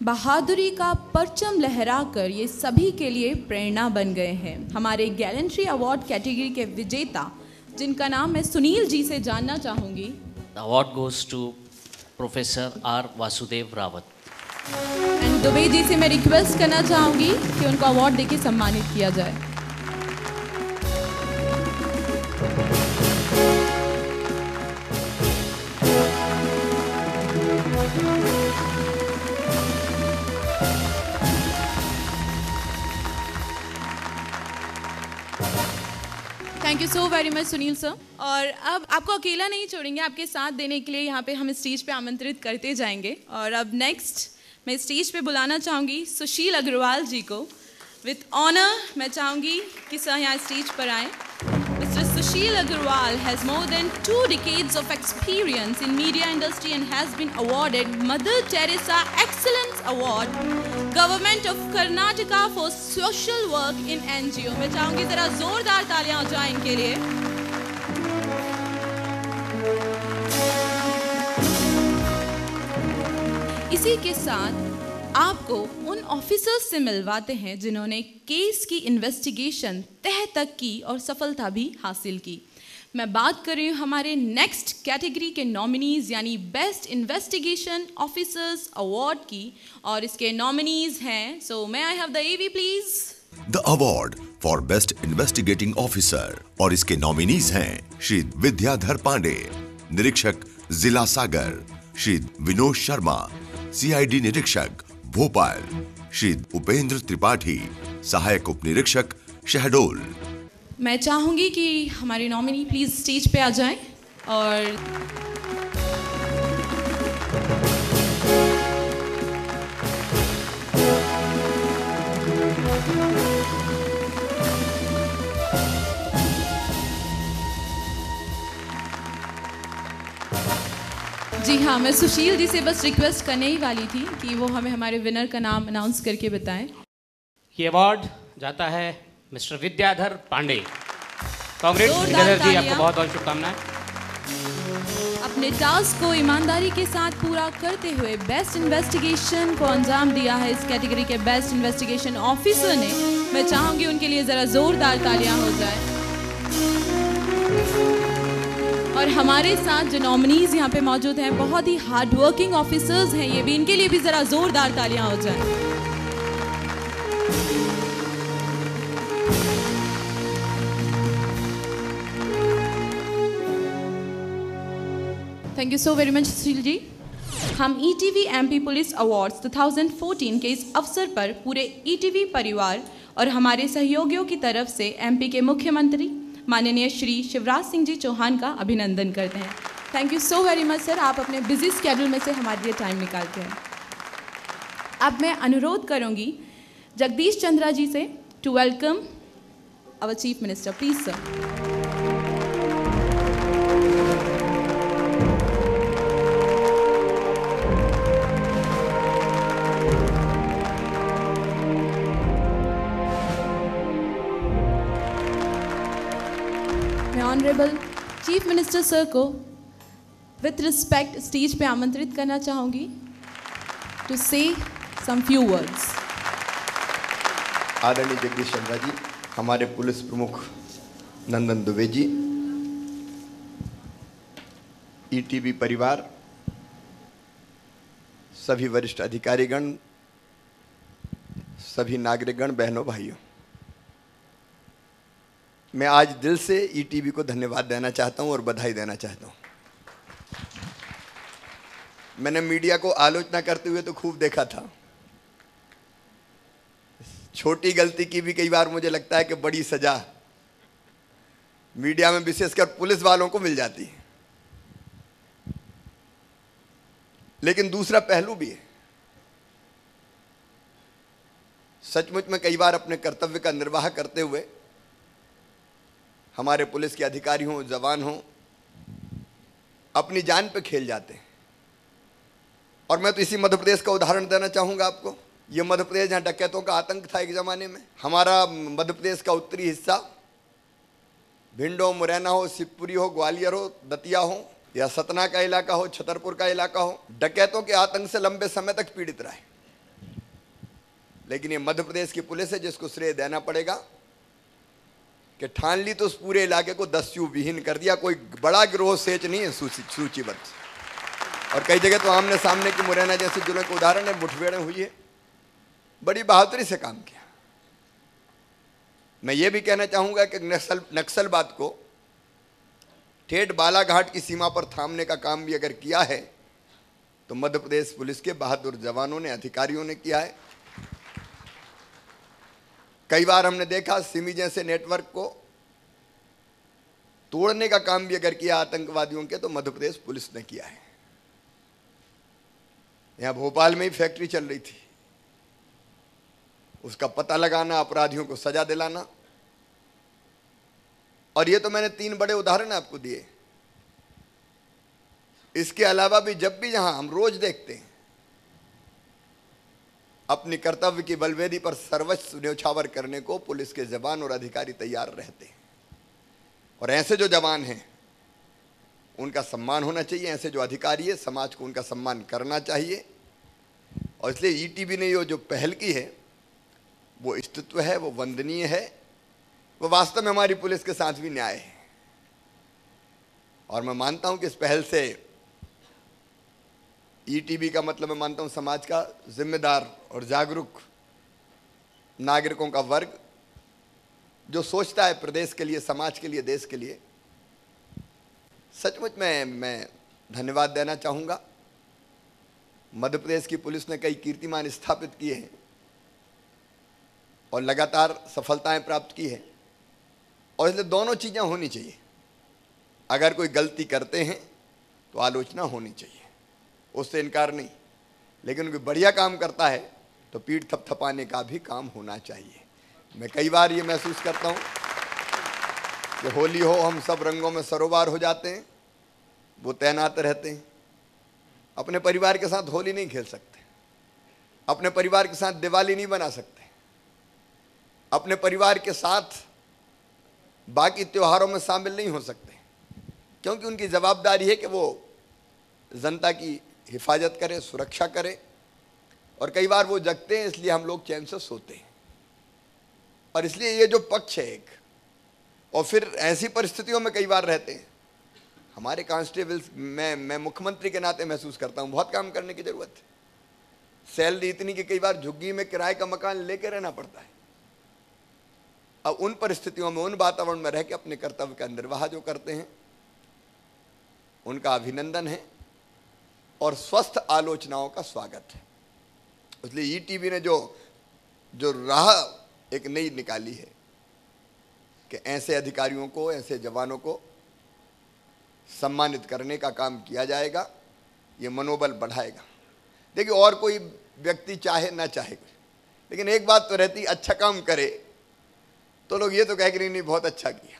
बहादुरी का परचम लहराकर ये सभी के लिए प्रेरणा बन गए हैं। हमारे गैलेंट्री अवार्ड कैटेगरी के विजेता जिनका नाम मैं सुनील जी से जानना चाहूँगी। Award goes to professor R Vasudev Rawat and Dubey ji से मैं रिक्वेस्ट करना चाहूँगी कि उनको अवार्ड देके सम्मानित किया जाए। Thank you so very much Sunil sir और अब आपको अकेला नहीं छोड़ेंगे, आपके साथ देने के लिए यहाँ पे हम स्टेज पे आमंत्रित करते जाएँगे। और अब नेक्स्ट मैं स्टेज पे बुलाना चाहूँगी सुशील अग्रवाल जी को। विथ ऑनर मैं चाहूँगी कि सर यहाँ स्टेज पर आएँ. Sushil Agarwal has more than two decades of experience in media industry and has been awarded Mother Teresa Excellence Award, Government of Karnataka for Social Work in NGO. मैं चाहूंगी जरा जोरदार तालियां हो जाएं इनके लिए इसी के साथ आपको उन ऑफिसर्स से मिलवाते हैं जिन्होंने केस की इन्वेस्टिगेशन तह तक की और सफलता भी हासिल की। मैं बात कर रही हूँ हमारे नेक्स्ट कैटेगरी के नॉमिनीज यानी बेस्ट इन्वेस्टिगेशन ऑफिसर्स अवार्ड की, और इसके नॉमिनीज हैं। So may I have the AV please the award for best investigating officer और इसके नॉमिनीज हैं श्री विद्याधर पांडे, निरीक्षक जिला सागर, श्री विनोद शर्मा सीआईडी निरीक्षक भोपाल। श्री उपेंद्र त्रिपाठी, सहायक उप निरीक्षक शहडोल। मैं चाहूँगी कि हमारी नॉमिनी प्लीज़ स्टेज पे आ जाएँ और जी हाँ मैं सुशील जी से बस रिक्वेस्ट करने ही वाली थी कि वो हमें हमारे विनर का नाम अनाउंस करके बताएँ। ये अवार्ड जाता है मिस्टर विद्याधर पांडे। कांग्रेस विद्याधर जी आपको बहुत बहुत शुभकामनाएँ। अपने टास्क को ईमानदारी के साथ पूरा करते हुए बेस्ट इन्वेस्टिगेशन को अंजाम दिया है। इस कैटेगरी के बेस्ट इन्वेस्टिगेशन ऑफिसर ने। मैं चाहूँगी उनके लिए ज़रा ज़ोरदार तालियाँ हो जाए। और हमारे साथ जो नॉमिनीज यहाँ पे मौजूद हैं, बहुत ही हार्ड वर्किंग ऑफिसर्स हैं ये भी। इनके लिए भी ज़रा ज़ोरदार तालियाँ हो जाए। Thank you so very much Sushil ji हम E T V M P police awards 2014 के इस अवसर पर पूरे ई टी वी परिवार और हमारे सहयोगियों की तरफ़ से एम पी के मुख्यमंत्री माननीय श्री शिवराज सिंह जी चौहान का अभिनंदन करते हैं। Thank you so very much sir आप अपने बिज़ी स्केड्यूल में से हमारे लिए टाइम निकालते हैं। अब मैं अनुरोध करूँगी जगदीश चंद्रा जी से to welcome our chief minister please sir chief minister sir को विथ रिस्पेक्ट स्टेज पे आमंत्रित करना चाहूँगी to say some few words आदरणीय जगदीश चंद्रा जी, हमारे पुलिस प्रमुख नंदन दुबे जी ईटीवी परिवार, सभी वरिष्ठ अधिकारीगण, सभी नागरिकगण, बहनों, भाइयों। मैं आज दिल से ईटीवी को धन्यवाद देना चाहता हूँ और बधाई देना चाहता हूँ। मैंने मीडिया को आलोचना करते हुए तो खूब देखा था। छोटी गलती की भी कई बार मुझे लगता है कि बड़ी सजा मीडिया में विशेषकर पुलिस वालों को मिल जाती है। लेकिन दूसरा पहलू भी है। सचमुच में कई बार अपने कर्तव्य का निर्वाह करते हुए हमारे पुलिस के अधिकारी हों, जवान हों, अपनी जान पे खेल जाते हैं। और मैं तो इसी मध्य प्रदेश का उदाहरण देना चाहूँगा आपको। ये मध्य प्रदेश जहाँ डकैतों का आतंक था एक ज़माने में, हमारा मध्य प्रदेश का उत्तरी हिस्सा, भिंड, मुरैना हो, शिवपुरी हो, ग्वालियर हो, दतिया हो, या सतना का इलाका हो, छतरपुर का इलाका हो, डकैतों के आतंक से लंबे समय तक पीड़ित रहे। लेकिन ये मध्य प्रदेश की पुलिस है, जिसको श्रेय देना पड़ेगा। कि ठान ली तो उस पूरे इलाके को दस्यु विहीन कर दिया, कोई बड़ा गिरोह सेच नहीं है सूची- सूचीबद्ध। और कई जगह तो आमने सामने की मुरैना जैसे जिलों के उदाहरण है, मुठभेड़ें हुई है। बड़ी बहादुरी से काम किया। मैं ये भी कहना चाहूँगा कि नक्सल नक्सलवाद को ठेठ बालाघाट की सीमा पर थामने का काम भी अगर किया है तो मध्य प्रदेश पुलिस के बहादुर जवानों ने, अधिकारियों ने किया है। कई बार हमने देखा सिमी जैसे नेटवर्क को तोड़ने का काम भी अगर किया आतंकवादियों के तो मध्य प्रदेश पुलिस ने किया है। यहाँ भोपाल में ही फैक्ट्री चल रही थी। उसका पता लगाना, अपराधियों को सजा दिलाना। और ये तो मैंने तीन बड़े उदाहरण आपको दिए। इसके अलावा भी जब भी यहाँ हम रोज देखते हैं अपनी कर्तव्य की बलवेदी पर सर्वस्व न्यौछावर करने को पुलिस के जवान और अधिकारी तैयार रहते हैं। और ऐसे जो जवान हैं, उनका सम्मान होना चाहिए। ऐसे जो अधिकारी है, समाज को उनका सम्मान करना चाहिए। और इसलिए ईटीवी ने ये जो पहल की है, वो अस्तित्व है, वो वंदनीय है। वो वास्तव में हमारी पुलिस के साथ भी न्याय है। और मैं मानता हूँ कि इस पहल से ईटीवी का मतलब मैं मानता हूँ समाज का जिम्मेदार और जागरूक नागरिकों का वर्ग जो सोचता है प्रदेश के लिए, समाज के लिए, देश के लिए। सचमुच में, मैं धन्यवाद देना चाहूँगा। मध्य प्रदेश की पुलिस ने कई कीर्तिमान स्थापित किए हैं और लगातार सफलताएँ प्राप्त की है। और इसलिए दोनों चीज़ें होनी चाहिए। अगर कोई गलती करते हैं तो आलोचना होनी चाहिए। उससे इनकार नहीं। लेकिन कोई बढ़िया काम करता है। तो पीठ थपथपाने का भी काम होना चाहिए। मैं कई बार ये महसूस करता हूँ कि होली हो, हम सब रंगों में सरोबार हो जाते हैं, वो तैनात रहते हैं। अपने परिवार के साथ होली नहीं खेल सकते। अपने परिवार के साथ दिवाली नहीं बना सकते। अपने परिवार के साथ बाकी त्योहारों में शामिल नहीं हो सकते। क्योंकि उनकी जवाबदारी है कि वो जनता की हिफाजत करे, सुरक्षा करे। और कई बार वो जगते हैं, इसलिए हम लोग चैन से सोते हैं। और इसलिए ये जो पक्ष है एक, और फिर ऐसी परिस्थितियों में कई बार रहते हैं। हमारे कांस्टेबल्स मैं मैं मुख्यमंत्री के नाते महसूस करता हूँ, बहुत काम करने की ज़रूरत है। सैलरी इतनी कि कई बार झुग्गी में किराए का मकान लेके रहना पड़ता है। अब उन परिस्थितियों में, उन वातावरण में रह के अपने कर्तव्य का निर्वाह जो करते हैं, उनका अभिनंदन है, और स्वस्थ आलोचनाओं का स्वागत है। इसलिए ईटीवी ने जो जो राह एक नई निकाली है कि ऐसे अधिकारियों को, ऐसे जवानों को सम्मानित करने का काम किया जाएगा, ये मनोबल बढ़ाएगा। देखिए, और कोई व्यक्ति चाहे ना चाहे लेकिन एक बात तो रहती अच्छा काम करे तो लोग ये तो कह नहीं नहीं, बहुत अच्छा किया।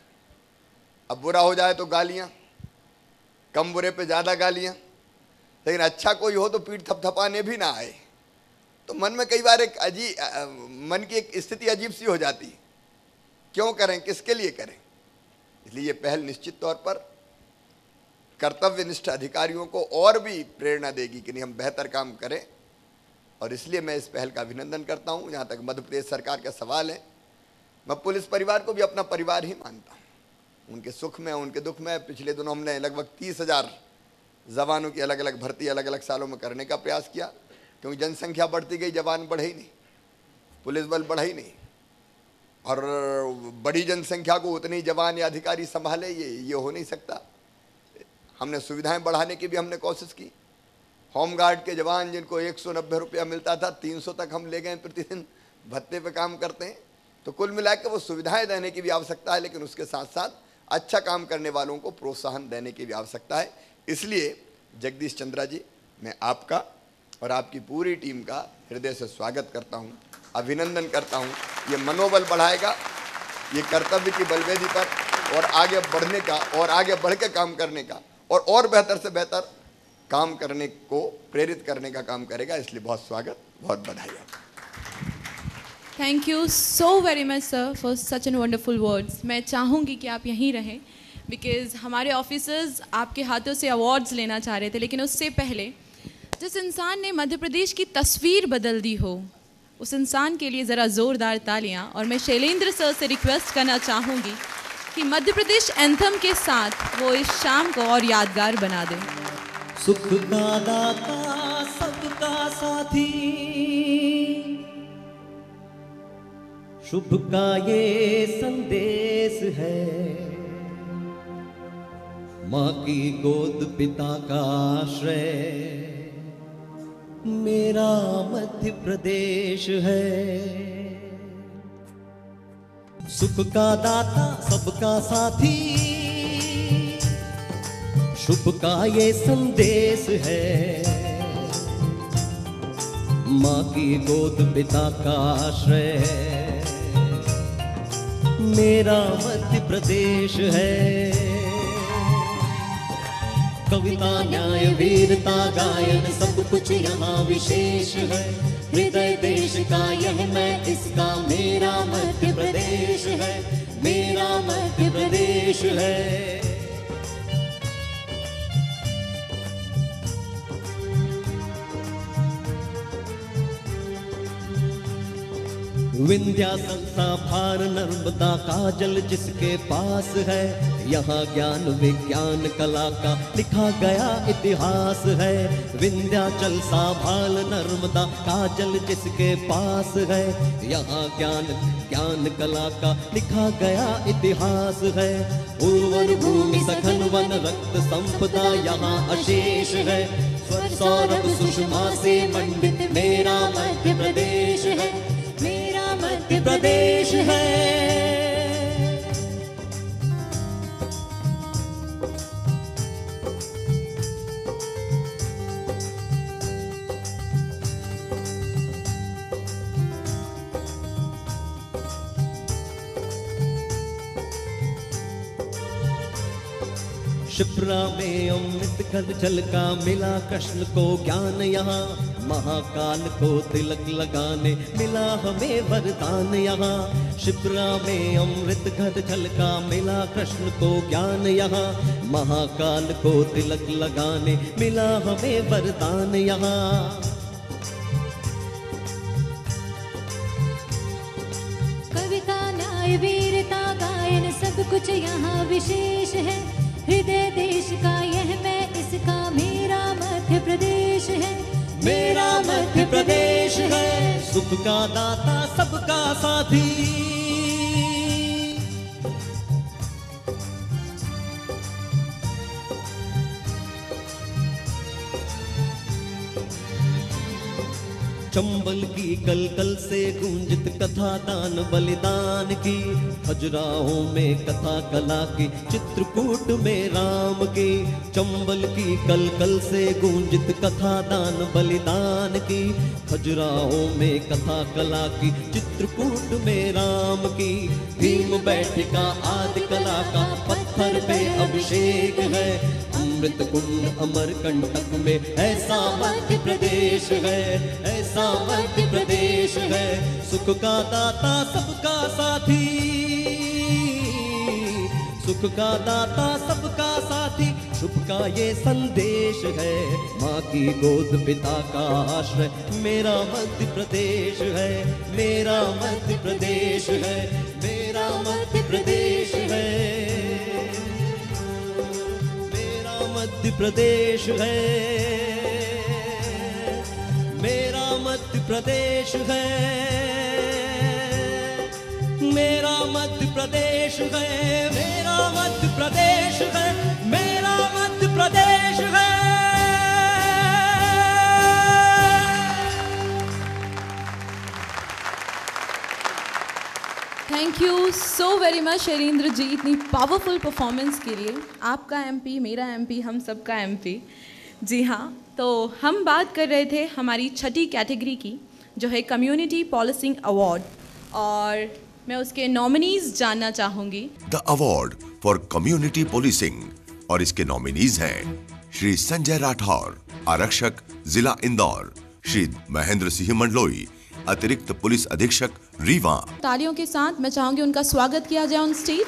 अब बुरा हो जाए तो गालियाँ, कम बुरे पे ज़्यादा गालियाँ, लेकिन अच्छा कोई हो तो पीठ थपथपाने भी ना आए। तो मन में कई बार एक अजीब मन की एक स्थिति अजीब सी हो जाती है। क्यों करें? किसके लिए करें? इसलिए ये पहल निश्चित तौर पर कर्तव्यनिष्ठ अधिकारियों को और भी प्रेरणा देगी कि नहीं, हम बेहतर काम करें। और इसलिए मैं इस पहल का अभिनंदन करता हूँ। जहाँ तक मध्य प्रदेश सरकार का सवाल है, मैं पुलिस परिवार को भी अपना परिवार ही मानता हूँ। उनके सुख में, उनके दुख में, पिछले दिनों हमने लगभग तीस हज़ार जवानों की अलग अलग भर्ती अलग अलग सालों में करने का प्रयास किया। क्योंकि जनसंख्या बढ़ती गई, जवान बढ़े ही नहीं, पुलिस बल बढ़ा ही नहीं। और बड़ी जनसंख्या को उतनी जवान या अधिकारी संभाले, ये ये हो नहीं सकता। हमने सुविधाएँ बढ़ाने की भी हमने कोशिश की। होमगार्ड के जवान जिनको एक सौ नब्बे रुपया मिलता था, तीन सौ तक हम ले गए प्रतिदिन, भत्ते पे काम करते हैं। तो कुल मिला के वो सुविधाएँ देने की भी आवश्यकता है, लेकिन उसके साथ साथ अच्छा काम करने वालों को प्रोत्साहन देने की भी आवश्यकता है। इसलिए जगदीश चंद्रा जी, मैं आपका और आपकी पूरी टीम का हृदय से स्वागत करता हूँ, अभिनंदन करता हूँ। ये मनोबल बढ़ाएगा, ये कर्तव्य की बलवेदी पर और आगे बढ़ने का और आगे बढ़ के काम करने का और और बेहतर से बेहतर काम करने को, प्रेरित करने का काम करेगा, इसलिए बहुत स्वागत, बहुत बधाई thank you so very much sir for such an wonderful words मैं चाहूँगी कि आप यहीं रहें बिकॉज़ हमारे ऑफिसर्स आपके हाथों से अवार्ड्स लेना चाह रहे थे, लेकिन उससे पहले जिस इंसान ने मध्य प्रदेश की तस्वीर बदल दी हो, उस इंसान के लिए ज़रा ज़ोरदार तालियाँ और मैं शैलेंद्र सर से रिक्वेस्ट करना चाहूँगी कि मध्य प्रदेश एंथम के साथ वो इस शाम को और यादगार बना दें। सुख का दाता सबका साथी, शुभ का ये संदेश है। माँ की गोद पिता का आश्रय मेरा मध्य प्रदेश है। सुख का दाता, सबका साथी। शुभ का ये संदेश है। माँ की गोद पिता का आश्रय। मेरा मध्य प्रदेश है। कविता न्याय, वीरता, गायन, सब कुछ यहाँ विशेष है। हृदय देश का यह मैं, इसका मेरा मध्य प्रदेश है। मेरा मध्य प्रदेश है। विंध्या संस्था भार नर्मदा का जल जिसके पास है। यहाँ ज्ञान विज्ञान कला का लिखा गया इतिहास है। विंध्याचल साभाल नर्मदा काजल जिसके पास है। यहाँ ज्ञान ज्ञान कला का लिखा गया इतिहास है। उर्वर भूमि सघन वन रक्त संपदा यहाँ अशेष है। सौरभ सुषमा से मंडित मेरा मध्य प्रदेश है। मेरा मध्य प्रदेश है। शिप्रा में अमृत जल का मिला कृष्ण को ज्ञान यहाँ। महाकाल को तिलक लगाने मिला हमें वरदान यहाँ। शिप्रा में अमृत जल का मिला कृष्ण को ज्ञान यहाँ। महाकाल को तिलक लगाने मिला हमें वरदान यहाँ। कविता न्याय, वीरता, गायन, सब कुछ यहाँ विशेष है। हृदय देश का यह मैं इसका मेरा मध्य प्रदेश है। मेरा मध्य प्रदेश है। सुख का दाता सबका साथी। चंबल की कल कल से गूंजित कथा दान, बलिदान की। खजुराहों में कथा कला की, चित्रकूट में राम की। चंबल की कल कल से गूंजित कथा दान, बलिदान की। खजुराहों में कथा कला की, चित्रकूट में राम की। भीम बैठिका आदि कला का पत्थर पे अभिषेक है। अमृत कुंड अमर कंटक में ऐसा मध्य प्रदेश है, ऐसा मध्य प्रदेश है। सुख का दाता सबका साथी, सुख का दाता सबका साथी। शुभ का ये संदेश है, माँ की गोद पिता का आश्रय। मेरा मध्य प्रदेश है, मेरा मध्य प्रदेश है, मेरा मध्य प्रदेश है। मध्य प्रदेश है। मेरा मध्य प्रदेश है। मेरा मध्य प्रदेश है। मेरा मध्य प्रदेश है। मेरा मध्य प्रदेश है। Thank you so very much Shailendra ji इतनी पावरफुल परफॉर्मेंस के लिए। आपका एमपी मेरा एमपी हम सबका एमपी जी हाँ तो हम बात कर रहे थे हमारी छठी कैटेगरी की, जो है कम्युनिटी पॉलिसिंग अवार्ड और मैं उसके नॉमिनीज जानना चाहूँगी। The award for community policing और इसके नॉमिनीज हैं श्री संजय राठौर, आरक्षक, जिला इंदौर, श्री महेंद्र सिंह मंडलोई, अतिरिक्त पुलिस अधीक्षक रीवा। तालियों के साथ मैं चाहूँगी उनका स्वागत किया जाए ऑन स्टेज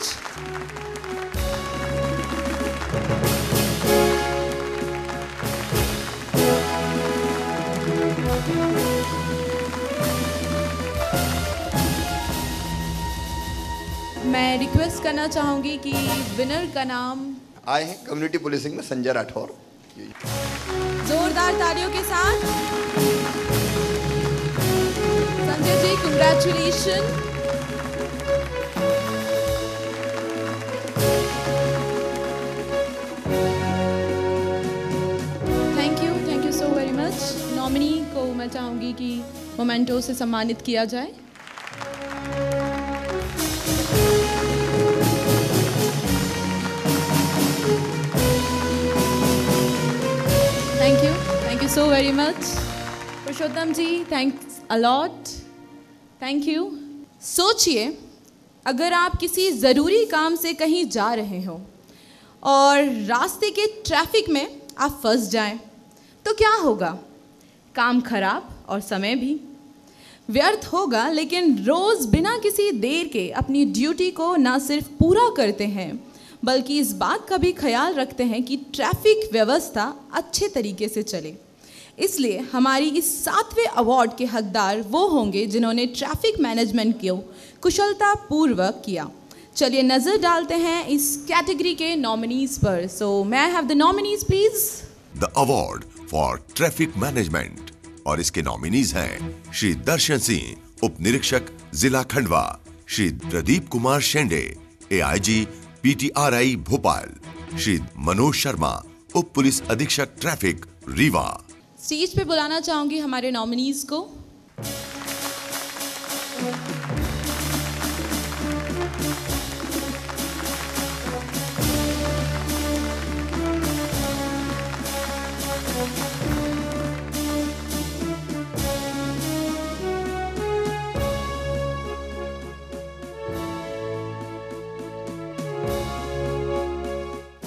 मैं रिक्वेस्ट करना चाहूँगी कि विनर का नाम आए हैं कम्युनिटी पुलिसिंग में संजय राठौर। जोरदार तालियों के साथ। Sanjay ji congratulations. Thank you, thank you so very much. Nominee को मैं चाहूँगी कि मोमेंटो से सम्मानित किया जाए Thank you. Thank you so very much. Purushottam ji, thanks a lot. Thank you सोचिए, अगर आप किसी ज़रूरी काम से कहीं जा रहे हो और रास्ते के ट्रैफ़िक में आप फंस जाएँ तो क्या होगा? काम खराब और समय भी। व्यर्थ होगा, लेकिन रोज़ बिना किसी देर के अपनी ड्यूटी को ना सिर्फ़ पूरा करते हैं, बल्कि इस बात का भी ख्याल रखते हैं कि ट्रैफ़िक व्यवस्था अच्छे तरीके से चले। इसलिए हमारी इस सातवें अवार्ड के हकदार वो होंगे जिन्होंने ट्रैफ़िक मैनेजमेंट को कुशलता पूर्वक किया। चलिए नज़र डालते हैं इस कैटेगरी के नॉमिनीज पर। So may I have the nominees please the award for traffic management और इसके नॉमिनीज हैं श्री दर्शन सिंह उप निरीक्षक जिला खंडवा, श्री प्रदीप कुमार शेंडे एआईजी पीटीआरआई भोपाल, श्री मनोज शर्मा, उप पुलिस अधीक्षक ट्रैफ़िक रीवा। स्टेज पे बुलाना चाहूँगी हमारे नॉमिनीज को।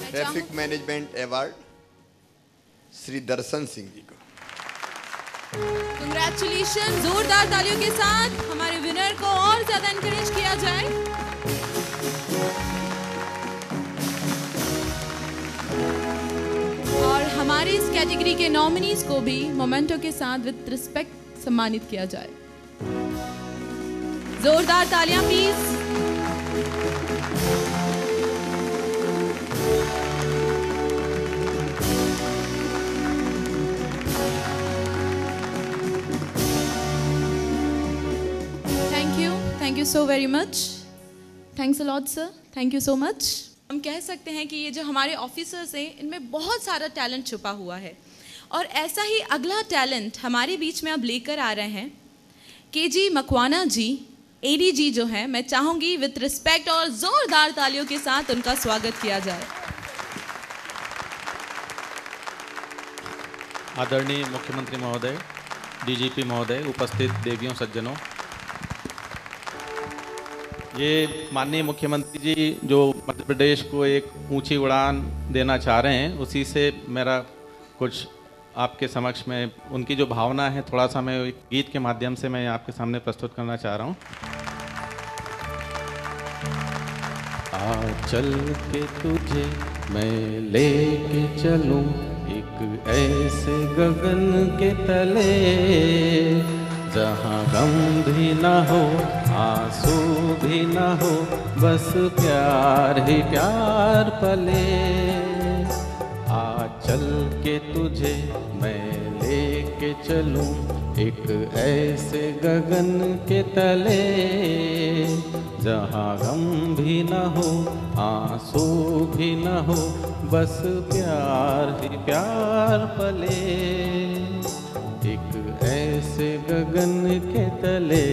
Traffic management award Shri Darshan Singh ji congratulation जोरदार तालियों के साथ हमारे विनर को और ज़्यादा इंकरेज किया जाए। और हमारे इस कैटेगरी के नॉमिनीज को भी मोमेंटो के साथ विद रिस्पेक्ट सम्मानित किया जाए। जोरदार तालियाँ please thank you so very much thanks a lot sir thank you so much हम कह सकते हैं कि ये जो हमारे ऑफिसर्स हैं इनमें बहुत सारा टैलेंट छुपा हुआ है। और ऐसा ही अगला टैलेंट हमारे बीच में अब लेकर आ रहे हैं। K G Makwana ji A D ADG जो है मैं चाहूँगी विथ रिस्पेक्ट और जोरदार तालियों के साथ उनका स्वागत किया जाए। आदरणीय मुख्यमंत्री महोदय डीजीपी महोदय उपस्थित देवियों सज्जनों ये माननीय मुख्यमंत्री जी जो मध्य प्रदेश को एक ऊँची उड़ान देना चाह रहे हैं, उसी से मेरा कुछ आपके समक्ष में, उनकी जो भावना है, थोड़ा सा मैं एक गीत के माध्यम से मैं आपके सामने प्रस्तुत करना चाह रहा हूँ। चल के तुझे मैं लेके चलूँ, एक ऐसे गगन के तले। गम भी न हो, आँसू भी न हो, बस प्यार ही प्यार पले। आ चल के तुझे मैं लेके चलूँ एक ऐसे गगन के तले। जहाँ गम भी न हो, आँसू भी न हो, बस प्यार ही प्यार पले। ऐसे गगन के तले।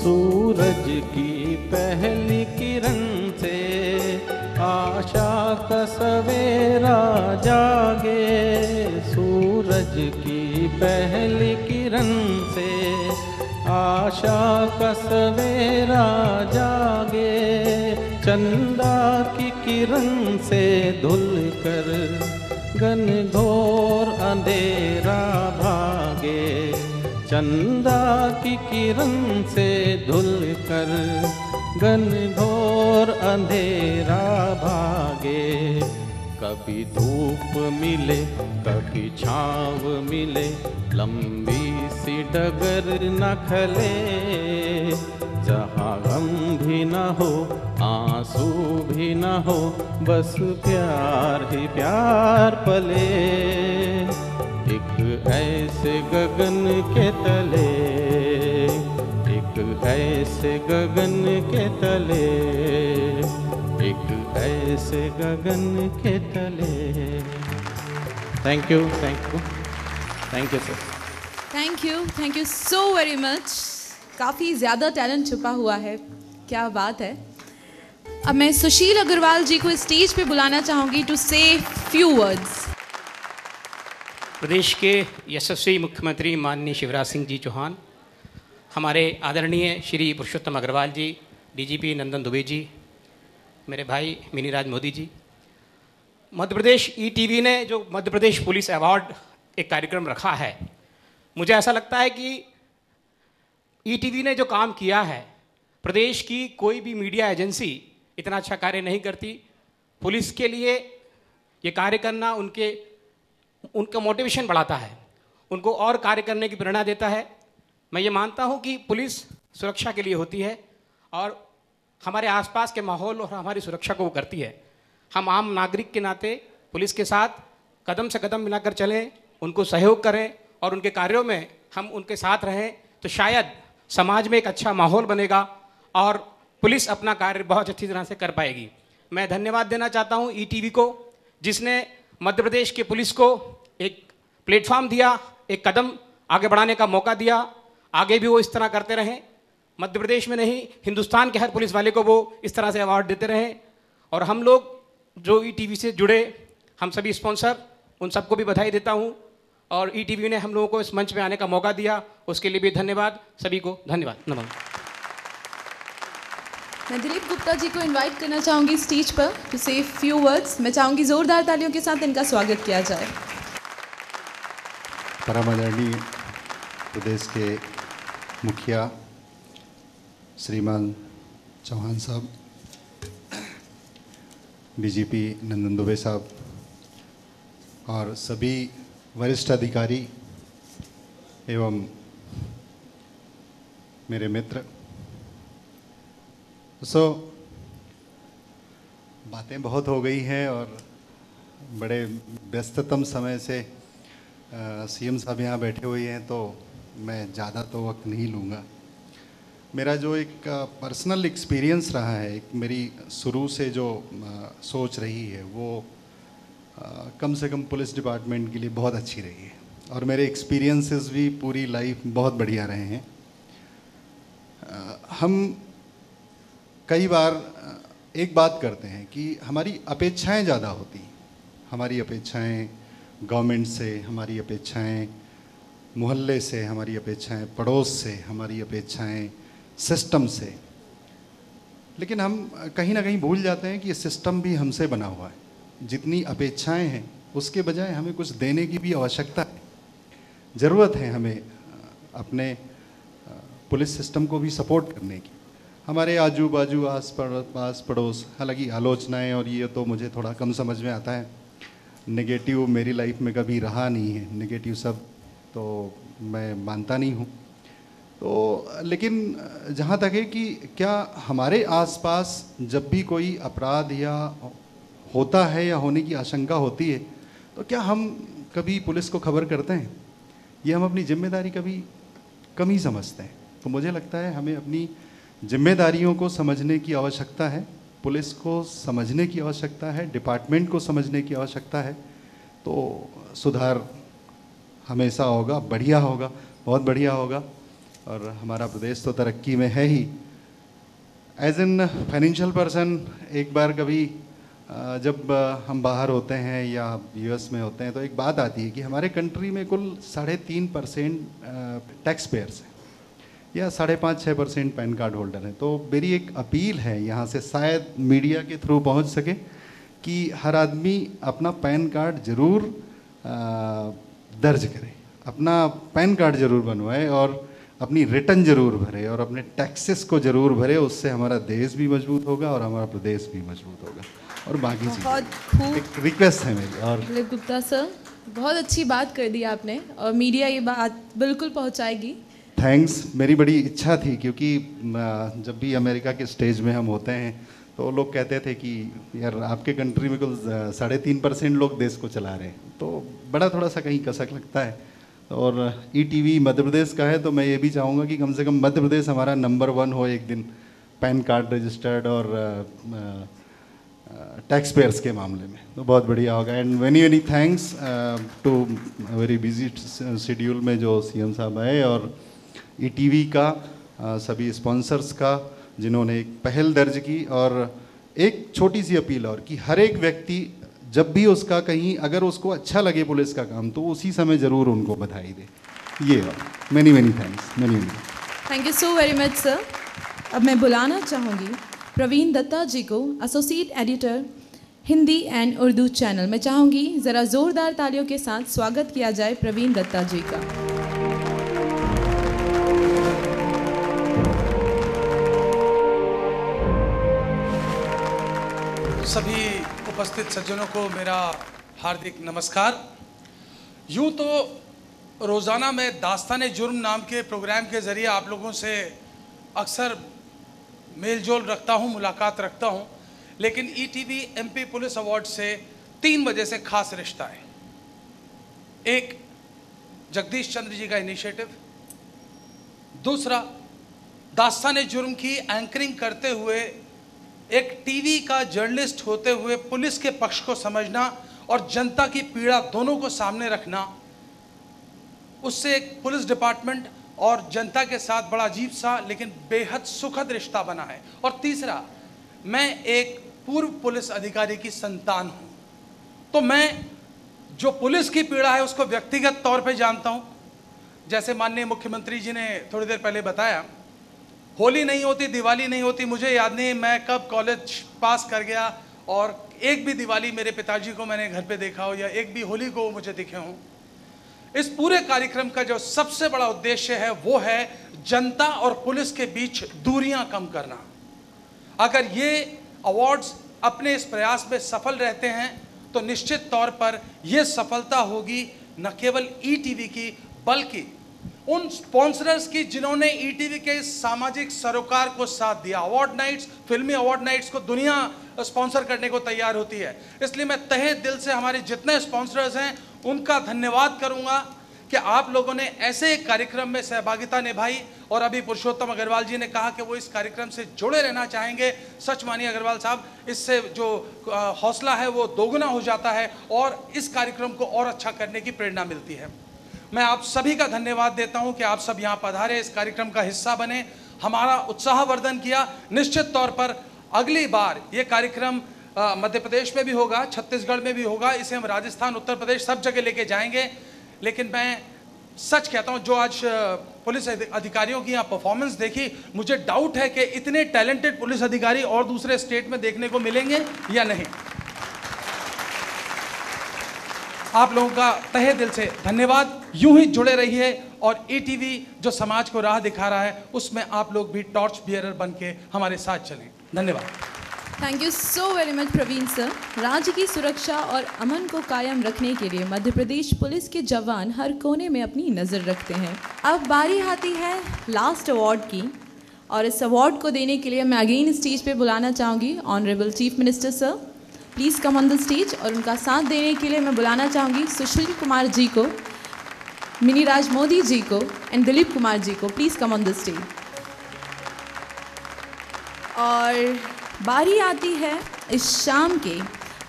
सूरज की पहली किरण से आशा का सवेरा जागे। सूरज की पहली किरण से आशा का सवेरा जागे, चंदा की किरण से धुल कर गन घोर अंधेरा भागे। चंदा की किरण से धुल कर गन घोर अंधेरा भागे। कभी धूप मिले, कभी छाव मिले, लंबी सी डगर न खले। जहाँ गम भी न हो, आँसू भी न हो, बस प्यार ही प्यार पले। एक ऐसे गगन के तले, एक ऐसे गगन के तले। ऐसे गगन के तले। Thank you thank you thank you sir thank you thank you so very much काफ़ी ज़्यादा टैलेंट छुपा हुआ है। क्या बात है। अब मैं सुशील अग्रवाल जी को स्टेज पे बुलाना चाहूँगी टू से फ्यू वर्ड्स प्रदेश के यशस्वी मुख्यमंत्री माननीय शिवराज सिंह जी चौहान हमारे आदरणीय श्री पुरुषोत्तम अग्रवाल जी डीजीपी नंदन दुबे जी मेरे भाई मिनीराज मोदी जी। मध्य प्रदेश ईटीवी ने जो मध्य प्रदेश पुलिस अवार्ड एक कार्यक्रम रखा है, मुझे ऐसा लगता है कि ईटीवी ने जो काम किया है, प्रदेश की कोई भी मीडिया एजेंसी इतना अच्छा कार्य नहीं करती। पुलिस के लिए ये कार्य करना उनके, उनका मोटिवेशन बढ़ाता है, उनको और कार्य करने की प्रेरणा देता है। मैं ये मानता हूँ कि पुलिस सुरक्षा के लिए होती है और हमारे आसपास के माहौल और हमारी सुरक्षा को वो करती है। हम आम नागरिक के नाते पुलिस के साथ कदम से कदम मिलाकर चलें, उनको सहयोग करें और उनके कार्यों में हम उनके साथ रहें तो शायद समाज में एक अच्छा माहौल बनेगा और पुलिस अपना कार्य बहुत अच्छी तरह से कर पाएगी। मैं धन्यवाद देना चाहता हूँ ई को, जिसने मध्य प्रदेश की पुलिस को एक प्लेटफॉर्म दिया, एक कदम आगे बढ़ाने का मौका दिया। आगे भी वो इस तरह करते रहें। मध्य प्रदेश में नहीं हिंदुस्तान के हर पुलिस वाले को वो इस तरह से अवार्ड देते रहें। और हम लोग जो ईटीवी से जुड़े हम सभी स्पॉन्सर उन सबको भी बधाई देता हूँ। और ईटीवी ने हम लोगों को इस मंच में आने का मौका दिया। उसके लिए भी धन्यवाद। सभी को धन्यवाद। नमस्कार मैं दिलीप गुप्ता जी को इनवाइट करना चाहूँगी स्टेज पर टू से फ्यू वर्ड्स मैं चाहूँगी जोरदार तालियों के साथ इनका स्वागत किया जाए। परम आदरणीय प्रदेश के मुखिया श्रीमान चौहान साहब डीजीपी नंदन दुबे साहब, और सभी वरिष्ठ अधिकारी एवं मेरे मित्र। सो बातें बहुत हो गई हैं और बड़े व्यस्ततम समय से सीएम साहब यहाँ बैठे हुए हैं तो मैं ज़्यादा तो वक्त नहीं लूँगा। मेरा जो एक पर्सनल एक्सपीरियंस रहा है, एक मेरी शुरू से जो सोच रही है, वो कम से कम पुलिस डिपार्टमेंट के लिए बहुत अच्छी रही है। और मेरे एक्सपीरियंसेस भी पूरी लाइफ बहुत बढ़िया रहे हैं। हम कई बार एक बात करते हैं कि हमारी अपेक्षाएँ ज़्यादा होती हमारी अपेक्षाएँ गवर्नमेंट से, हमारी अपेक्षाएँ मोहल्ले से, हमारी अपेक्षाएँ पड़ोस से, हमारी अपेक्षाएँ सिस्टम से। लेकिन हम कहीं ना कहीं भूल जाते हैं कि ये सिस्टम भी हमसे बना हुआ है। जितनी अपेक्षाएँ हैं, उसके बजाय हमें कुछ देने की भी आवश्यकता है। ज़रूरत है हमें अपने पुलिस सिस्टम को भी सपोर्ट करने की। हमारे आजू बाजू आस पास पड़ोस हालाँकि आलोचनाएँ और ये तो मुझे थोड़ा कम समझ में आता है। नेगेटिव मेरी लाइफ में कभी रहा नहीं है। नेगेटिव सब तो मैं मानता नहीं हूँ। तो लेकिन, जहाँ तक है कि क्या हमारे आसपास जब भी कोई अपराध या होता है या होने की आशंका होती है तो क्या हम कभी पुलिस को खबर करते हैं? ये हम अपनी ज़िम्मेदारी कभी कम ही समझते हैं। तो मुझे लगता है हमें अपनी जिम्मेदारियों को समझने की आवश्यकता है, पुलिस को समझने की आवश्यकता है, डिपार्टमेंट को समझने की आवश्यकता है। तो सुधार हमेशा होगा, बढ़िया होगा, बहुत बढ़िया होगा। और हमारा प्रदेश तो तरक्की में है ही। एज एन फाइनेंशियल पर्सन एक बार कभी जब हम बाहर होते हैं या यूएस में होते हैं तो एक बात आती है कि हमारे कंट्री में कुल साढ़े तीन परसेंट टैक्स पेयर्स हैं। या साढ़े पाँच छः परसेंट पैन कार्ड होल्डर हैं। तो मेरी एक अपील है यहाँ से शायद मीडिया के थ्रू पहुँच सके कि हर आदमी अपना पैन कार्ड ज़रूर दर्ज करे। अपना पैन कार्ड ज़रूर बनवाए और अपनी रिटर्न ज़रूर भरे और अपने टैक्सेस को ज़रूर भरे उससे हमारा देश भी मज़बूत होगा और हमारा प्रदेश भी मज़बूत होगा। और बाकी बहुत खूब। रिक्वेस्ट है मेरी और दिलीप गुप्ता सर बहुत अच्छी बात कर दी आपने और मीडिया ये बात बिल्कुल पहुंचाएगी। थैंक्स मेरी बड़ी इच्छा थी क्योंकि जब भी अमेरिका के स्टेज में हम होते हैं तो लोग कहते थे कि यार आपके कंट्री में कुल साढ़े तीन परसेंट लोग देश को चला रहे हैं। तो बड़ा थोड़ा सा कहीं कसक लगता है। और ईटीवी मध्य प्रदेश का है तो मैं ये भी चाहूँगा कि कम से कम मध्य प्रदेश हमारा नंबर वन हो एक दिन पैन कार्ड रजिस्टर्ड और टैक्स पेयर्स के मामले में। तो बहुत बढ़िया होगा। And many many thanks to very busy schedule में जो सीएम साहब आए और ईटीवी का uh, सभी स्पॉन्सर्स का जिन्होंने एक पहल दर्ज की और एक छोटी सी अपील और कि हर एक व्यक्ति जब भी उसका कहीं, अगर उसको अच्छा लगे पुलिस का काम तो उसी समय ज़रूर उनको बधाई दे। ये many many thanks many many thank you so very much sir अब मैं बुलाना चाहूँगी प्रवीण दत्ता जी को associate editor Hindi and Urdu channel मैं चाहूँगी ज़रा ज़ोरदार तालियों के साथ स्वागत किया जाए प्रवीण दत्ता जी का। उपस्थित सज्जनों को मेरा हार्दिक नमस्कार। यूँ तो रोज़ाना मैं दास्तान जुर्म नाम के प्रोग्राम के ज़रिए आप लोगों से अक्सर मेल जोल रखता हूँ, मुलाकात रखता हूँ, लेकिन E T V M P police award से तीन वजह से खास रिश्ता है। एक, जगदीश चंद्र जी का इनिशिएटिव दूसरा, दास्तान जुर्म की एंकरिंग करते हुए एक टीवी का जर्नलिस्ट होते हुए पुलिस के पक्ष को समझना और जनता की पीड़ा दोनों को सामने रखना, उससे एक पुलिस डिपार्टमेंट और जनता के साथ बड़ा अजीब सा लेकिन बेहद सुखद रिश्ता बना है। और तीसरा, मैं एक पूर्व पुलिस अधिकारी की संतान हूँ। तो मैं जो पुलिस की पीड़ा है उसको व्यक्तिगत तौर पे जानता हूँ। जैसे माननीय मुख्यमंत्री जी ने थोड़ी देर पहले बताया होली नहीं होती, दिवाली नहीं होती, मुझे याद नहीं मैं कब कॉलेज पास कर गया और एक भी दिवाली मेरे पिताजी को मैंने घर पे देखा हो या एक भी होली को मुझे दिखे हों। इस पूरे कार्यक्रम का जो सबसे बड़ा उद्देश्य है, वो है जनता और पुलिस के बीच दूरियाँ कम करना। अगर ये अवार्ड्स अपने इस प्रयास में सफल रहते हैं तो निश्चित तौर पर यह सफलता होगी न केवल ईटीवी की, बल्कि उन स्पॉन्सरर्स की जिन्होंने ईटीवी के सामाजिक सरोकार को साथ दिया। अवार्ड नाइट्स फिल्मी अवार्ड नाइट्स को दुनिया स्पॉन्सर करने को तैयार होती है। इसलिए मैं तहे दिल से हमारे जितने स्पॉन्सर्स हैं, उनका धन्यवाद करूँगा कि आप लोगों ने ऐसे एक कार्यक्रम में सहभागिता निभाई। और अभी पुरुषोत्तम अग्रवाल जी ने कहा कि वो इस कार्यक्रम से जुड़े रहना चाहेंगे। सच मानिए अग्रवाल साहब, इससे जो हौसला है वो दोगुना हो जाता है और इस कार्यक्रम को और अच्छा करने की प्रेरणा मिलती है। मैं आप सभी का धन्यवाद देता हूँ कि आप सब यहाँ पधारे, इस कार्यक्रम का हिस्सा बने, हमारा उत्साहवर्धन किया। निश्चित तौर पर अगली बार ये कार्यक्रम मध्य प्रदेश में भी होगा, छत्तीसगढ़ में भी होगा, इसे हम राजस्थान, उत्तर प्रदेश सब जगह लेके जाएँगे। लेकिन मैं सच कहता हूँ, जो आज पुलिस अधिकारियों की यहाँ परफॉर्मेंस देखी, मुझे डाउट है कि इतने टैलेंटेड पुलिस अधिकारी और दूसरे स्टेट में देखने को मिलेंगे या नहीं। आप लोगों का तहे दिल से धन्यवाद। यूँ ही जुड़े रहिए और ईटीवी जो समाज को राह दिखा रहा है, उसमें आप लोग भी टॉर्च बियरर बन के हमारे साथ चलें। धन्यवाद। Thank you so very much Praveen sir राज्य की सुरक्षा और अमन को कायम रखने के लिए मध्य प्रदेश पुलिस के जवान हर कोने में अपनी नज़र रखते हैं। अब बारी आती है लास्ट अवार्ड की और इस अवार्ड को देने के लिए मैं अगेन स्टेज पे बुलाना चाहूँगी honourable chief minister sir please come on the stage और उनका साथ देने के लिए मैं बुलाना चाहूँगी सुशील कुमार जी को, मिनी राज मोदी जी को एंड दिलीप कुमार जी को. Please come on the stage और बारी आती है इस शाम के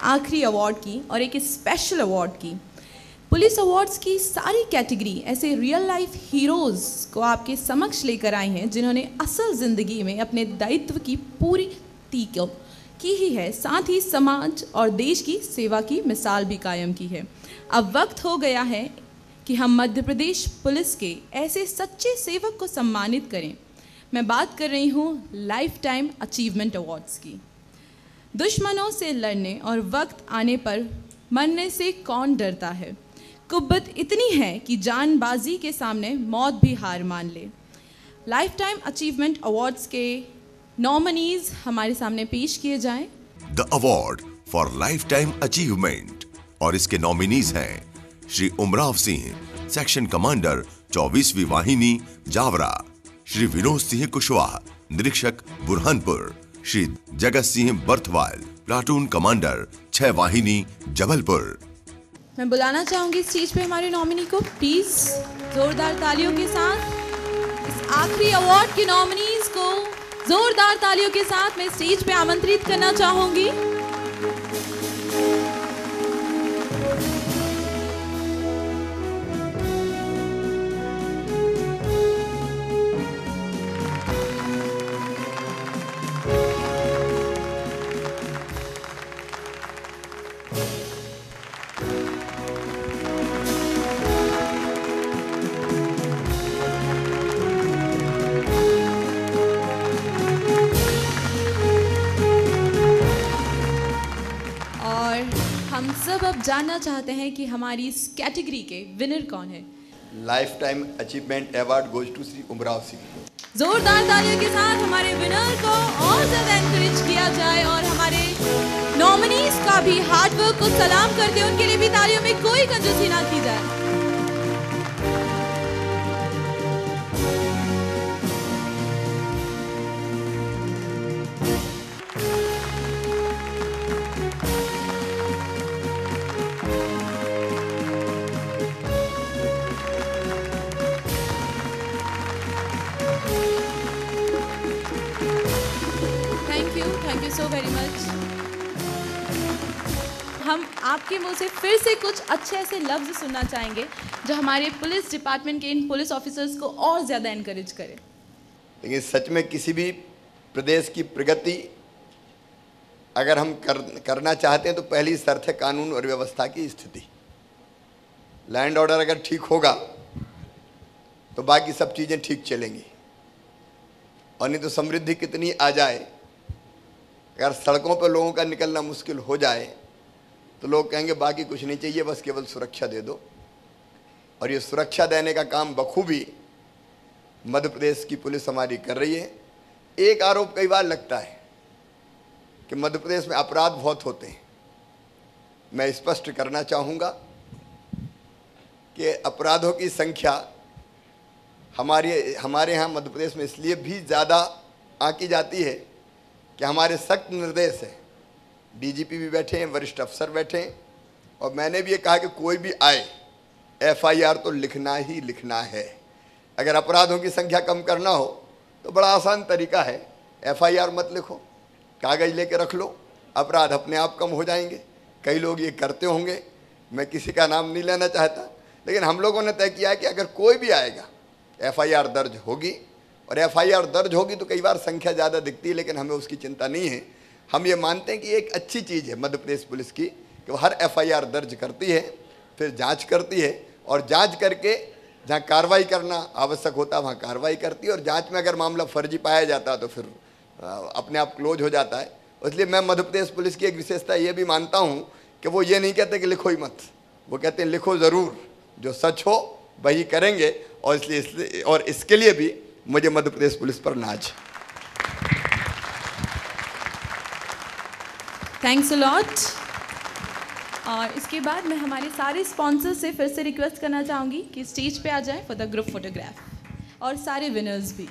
आखिरी अवार्ड की और एक स्पेशल अवार्ड की. पुलिस अवार्ड्स की सारी कैटेगरी ऐसे रियल लाइफ हीरोज़ को आपके समक्ष लेकर आई हैं, जिन्होंने असल ज़िंदगी में अपने दायित्व की पूरी की ही है। साथ ही समाज और देश की सेवा की मिसाल भी कायम की है। अब वक्त हो गया है कि हम मध्य प्रदेश पुलिस के ऐसे सच्चे सेवक को सम्मानित करें। मैं बात कर रही हूँ लाइफ टाइम अचीवमेंट अवार्ड्स की। दुश्मनों से लड़ने और वक्त आने पर मरने से कौन डरता है? कुब्बत इतनी है कि जानबाजी के सामने मौत भी हार मान ले। लाइफ टाइम अचीवमेंट अवार्ड्स के नॉमिनीज हमारे सामने पेश किए जाएँ। The award for life time achievement और इसके नॉमिनीज हैं श्री उमराव सिंह सेक्शन कमांडर चौबीसवीं वाहिनी जावरा। श्री विनोद सिंह कुशवाहा निरीक्षक बुरहानपुर। श्री जगत सिंह बर्थवाल प्लाटून कमांडर छह वाहिनी जबलपुर। मैं बुलाना चाहूँगी स्टेज पे हमारे नॉमिनी को। प्लीज़ जोरदार तालियों के साथ इस आखिरी अवार्ड की नॉमिनीज को जोरदार तालियों के साथ मैं स्टेज पे आमंत्रित करना चाहूँगी। जानना चाहते हैं कि हमारी इस कैटेगरी के विनर कौन है? Life time achievement award goes to Shri Umrao Singh जोरदार तालियों के साथ हमारे विनर को और ज़्यादा एनकरेज किया जाए और हमारे नॉमिनीज का भी हार्डवर्क को सलाम करते हैं उनके लिए भी तालियों में कोई कंजूसी ना की जाए। आपके मुँह से फिर से कुछ अच्छे ऐसे लफ्ज सुनना चाहेंगे जो हमारे पुलिस डिपार्टमेंट के इन पुलिस ऑफिसर्स को और ज़्यादा इनकरेज करें। लेकिन सच में किसी भी प्रदेश की प्रगति अगर हम कर, करना चाहते हैं तो पहली शर्त है कानून और व्यवस्था की स्थिति। लैंड ऑर्डर अगर ठीक होगा तो बाकी सब चीज़ें ठीक चलेंगी। और नहीं तो समृद्धि कितनी आ जाए, अगर सड़कों पर लोगों का निकलना मुश्किल हो जाए तो लोग कहेंगे, बाकी कुछ नहीं चाहिए, बस केवल सुरक्षा दे दो। और ये सुरक्षा देने का काम बखूबी मध्य प्रदेश की पुलिस हमारी कर रही है। एक आरोप कई बार लगता है कि मध्य प्रदेश में अपराध बहुत होते हैं। मैं स्पष्ट करना चाहूँगा कि अपराधों की संख्या हमारे हमारे यहाँ मध्य प्रदेश में इसलिए भी ज़्यादा आंकी जाती है कि हमारे सख्त निर्देश हैं डीजीपी भी बैठे हैं, वरिष्ठ अफसर बैठे हैं। और मैंने भी ये कहा कि कोई भी आए, एफआईआर तो लिखना ही लिखना है। अगर अपराधों की संख्या कम करना हो तो बड़ा आसान तरीका है। एफआईआर मत लिखो, कागज़ लेके रख लो, अपराध अपने आप कम हो जाएँगे। कई लोग ये करते होंगे, मैं किसी का नाम नहीं लेना चाहता। लेकिन हम लोगों ने तय किया है कि अगर कोई भी आएगा, एफआईआर दर्ज होगी। और एफआईआर दर्ज होगी तो कई बार संख्या ज़्यादा दिखती है, लेकिन हमें उसकी चिंता नहीं है। हम ये मानते हैं कि एक अच्छी चीज़ है मध्य प्रदेश पुलिस की, कि वो हर एफआईआर दर्ज करती है, फिर जाँच करती है, और जाँच करके जहाँ कार्रवाई करना आवश्यक होता है, वहाँ कार्रवाई करती है, और जाँच में अगर मामला फर्जी पाया जाता तो फिर अपने आप क्लोज हो जाता है। इसलिए मैं मध्य प्रदेश पुलिस की एक विशेषता ये भी मानता हूँ, कि वो ये नहीं कहते कि लिखो ही मत। वो कहते हैं, लिखो ज़रूर, जो सच हो, वही करेंगे। और इसलिए इसलिए, और इसके लिए भी मुझे मध्य प्रदेश पुलिस पर नाज थैंक्स लॉट और इसके बाद मैं हमारे सारे स्पॉन्सर्स से फिर से रिक्वेस्ट करना चाहूँगी कि स्टेज पे आ जाएँ फॉर द ग्रुप फोटोग्राफ और सारे विनर्स भी।